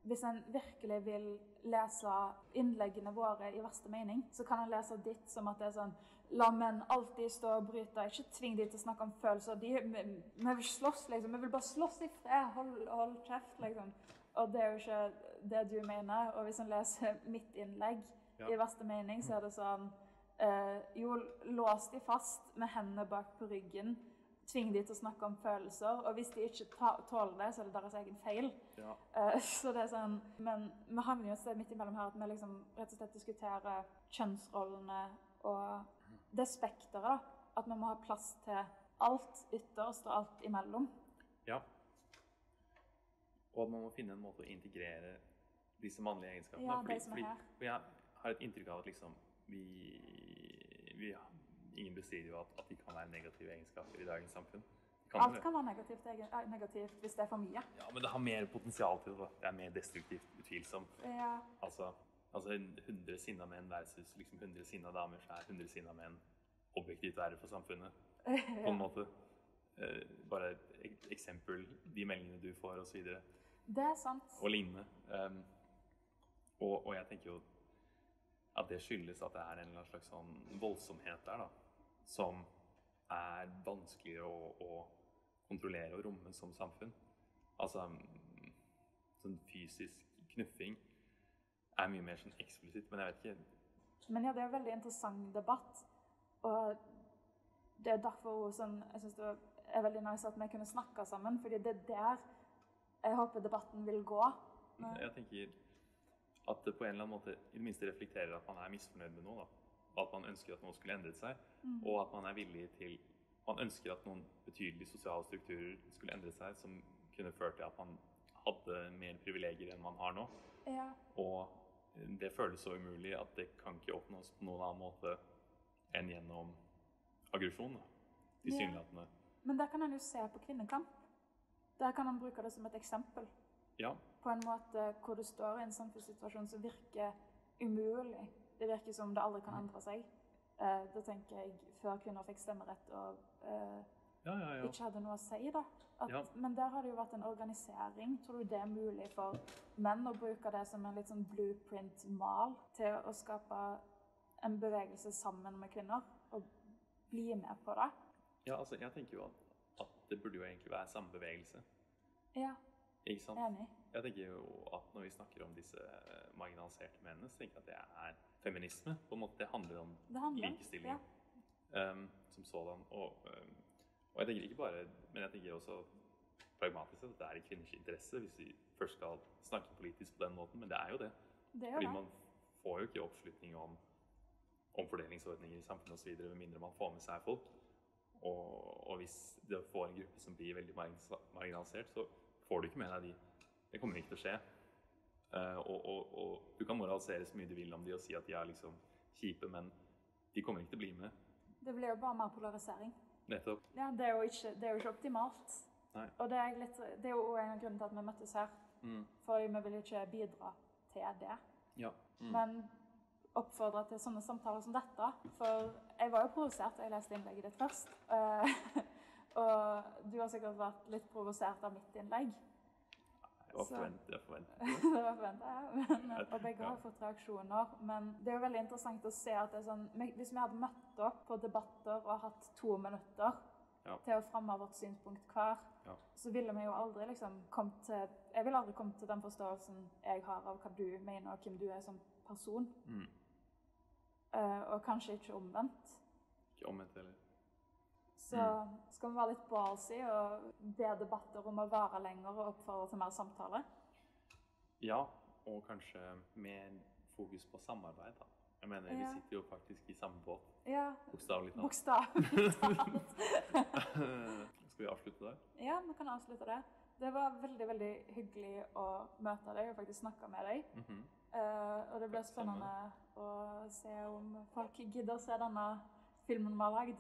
Hvis en virkelig vil lese innleggene våre i verste mening, så kan en lese ditt som at det er sånn La menn alltid stå og bryte. Ikke tving de til å snakke om følelser. De, vi, vi vil slåss, liksom. Vi vil bare slåss i fred. Hold, hold kjeft, liksom. Og det er jo ikke det du mener. Og hvis en leser mitt innlegg Ja. i verste mening, så er det sånn eh, Jo, lås de fast med hendene bak på ryggen. Tving de til å snakke om følelser. Og hvis de ikke tåler det, så er det deres egen feil. ja. Eh, så det er sånn, Men vi havner jo et sted midt imellom her at vi liksom rett og slett diskuterer kjønnsrollene og det spekteret. At vi må ha plass til alt ytterst og alt imellom. ja. Og at man må finne en måte å integrere disse mannlige egenskapene Ja, fordi, de som er her. Fordi, Jeg har et inntrykk av at liksom vi, vi Ingen bestrider jo at, at de kan være negative egenskaper i dagens samfunn. Kan Alt kan være negativt, eh, negativt hvis det er for mye. Ja, men det har mer potensial til det. Det er mer destruktivt, utvilsomt. Ja, Altså, altså 100 sinna menn versus liksom 100 sinna damer, så er 100 sinna menn objektivt verre for samfunnet. På en måte. Eh, bare et eksempel, de meldingene du får, osv. Det er sant. Og lignende. Um, og, og jeg tenker jo at det skyldes at det er en eller annen slags sånn voldsomhet der, da. Som er vanskeligere å, å kontrollere og romme som samfunn. Altså mm, sånn fysisk knuffing er mye mer sånn eksplisitt, men jeg vet ikke Men ja, det er en veldig interessant debatt. Og det er derfor sånn, jeg synes det er veldig nice at vi kunne snakke sammen, fordi det er der jeg håper debatten vil gå. Men- Jeg tenker at det på en eller annen måte i det minste reflekterer at man er misfornøyd med noe. da. At man ønsker at noe skulle endret seg. Og at man er villig til Man ønsker at noen betydelige sosiale strukturer skulle endre seg, som kunne ført til at man hadde mer privilegier enn man har nå. Ja. Og det føles så umulig at det kan ikke oppnås på noen annen måte enn gjennom aggresjon. Tilsynelatende. Ja. Men der kan han jo se på kvinnekamp. Der kan han bruke det som et eksempel Ja. på en måte hvor du står i en samfunnssituasjon som virker umulig. Det virker som det aldri kan endre seg. Uh, da tenker jeg før kvinner fikk stemmerett og uh, Ja, ja, ja. ikke hadde noe å si, da. At. Men der har det jo vært en organisering. Tror du det er mulig for menn å bruke det som en litt sånn blueprint-mal til å skape en bevegelse sammen med kvinner? Og bli med på det? ja, altså jeg tenker jo at, at det burde jo egentlig være samme bevegelse. Ja, Ikke sant? enig. Jeg tenker jo at når vi snakker om disse eh, marginaliserte mennene, så tenker jeg at det er feminisme. På en måte Det handler om Det handler, likestilling um, som sådan. Og, um, og jeg tenker ikke bare Men jeg tenker også pragmatisk at det er i kvinners interesse, hvis vi først skal snakke politisk på den måten. Men det er jo det. Det er Fordi det. man får jo ikke oppslutning om omfordelingsordninger i samfunnet osv. med mindre man får med seg folk. Og, og hvis du får en gruppe som blir veldig marginalisert, så får du ikke med deg de. Det kommer ikke til å skje. Eh, og, og, og du kan moralisere så mye du vil om de og si at de er liksom kjipe, men de kommer ikke til å bli med. Det blir jo bare mer polarisering. Nettopp. Ja, det er jo ikke, det er jo ikke optimalt. Nei. Og det er, litt, det er jo en av grunnene til at vi møttes her. Mm. Fordi vi vil ikke bidra til det. Ja. Mm. Men oppfordre til sånne samtaler som dette. For jeg var jo provosert da jeg leste innlegget ditt først. Eh, og du har sikkert vært litt provosert av mitt innlegg. Det var forventet. det var forventa, jeg. Og begge har fått reaksjoner. Men det er jo veldig interessant å se at det er sånn Hvis vi hadde møtt opp på debatter og hatt to minutter Ja. til å fremme vårt synspunkt hver, Ja. så ville vi jo aldri liksom kommet til Jeg ville aldri kommet til den forståelsen jeg har av hva du mener, og hvem du er som person. Mm. Uh, og kanskje ikke omvendt. Ikke omvendt heller. Så skal vi være litt ballsy og be debatter om å vare lenger og oppfordre til mer samtale. Ja, og kanskje mer fokus på samarbeid. da. Jeg mener, vi sitter jo faktisk i samme båt. Ja, Bokstavelig talt. bokstavelig talt. Skal vi avslutte der? Ja, vi kan avslutte det. Det var veldig veldig hyggelig å møte deg og faktisk snakke med deg. Mm -hmm. uh, og det blir spennende å se om folk gidder å se denne filmen vi har lagd.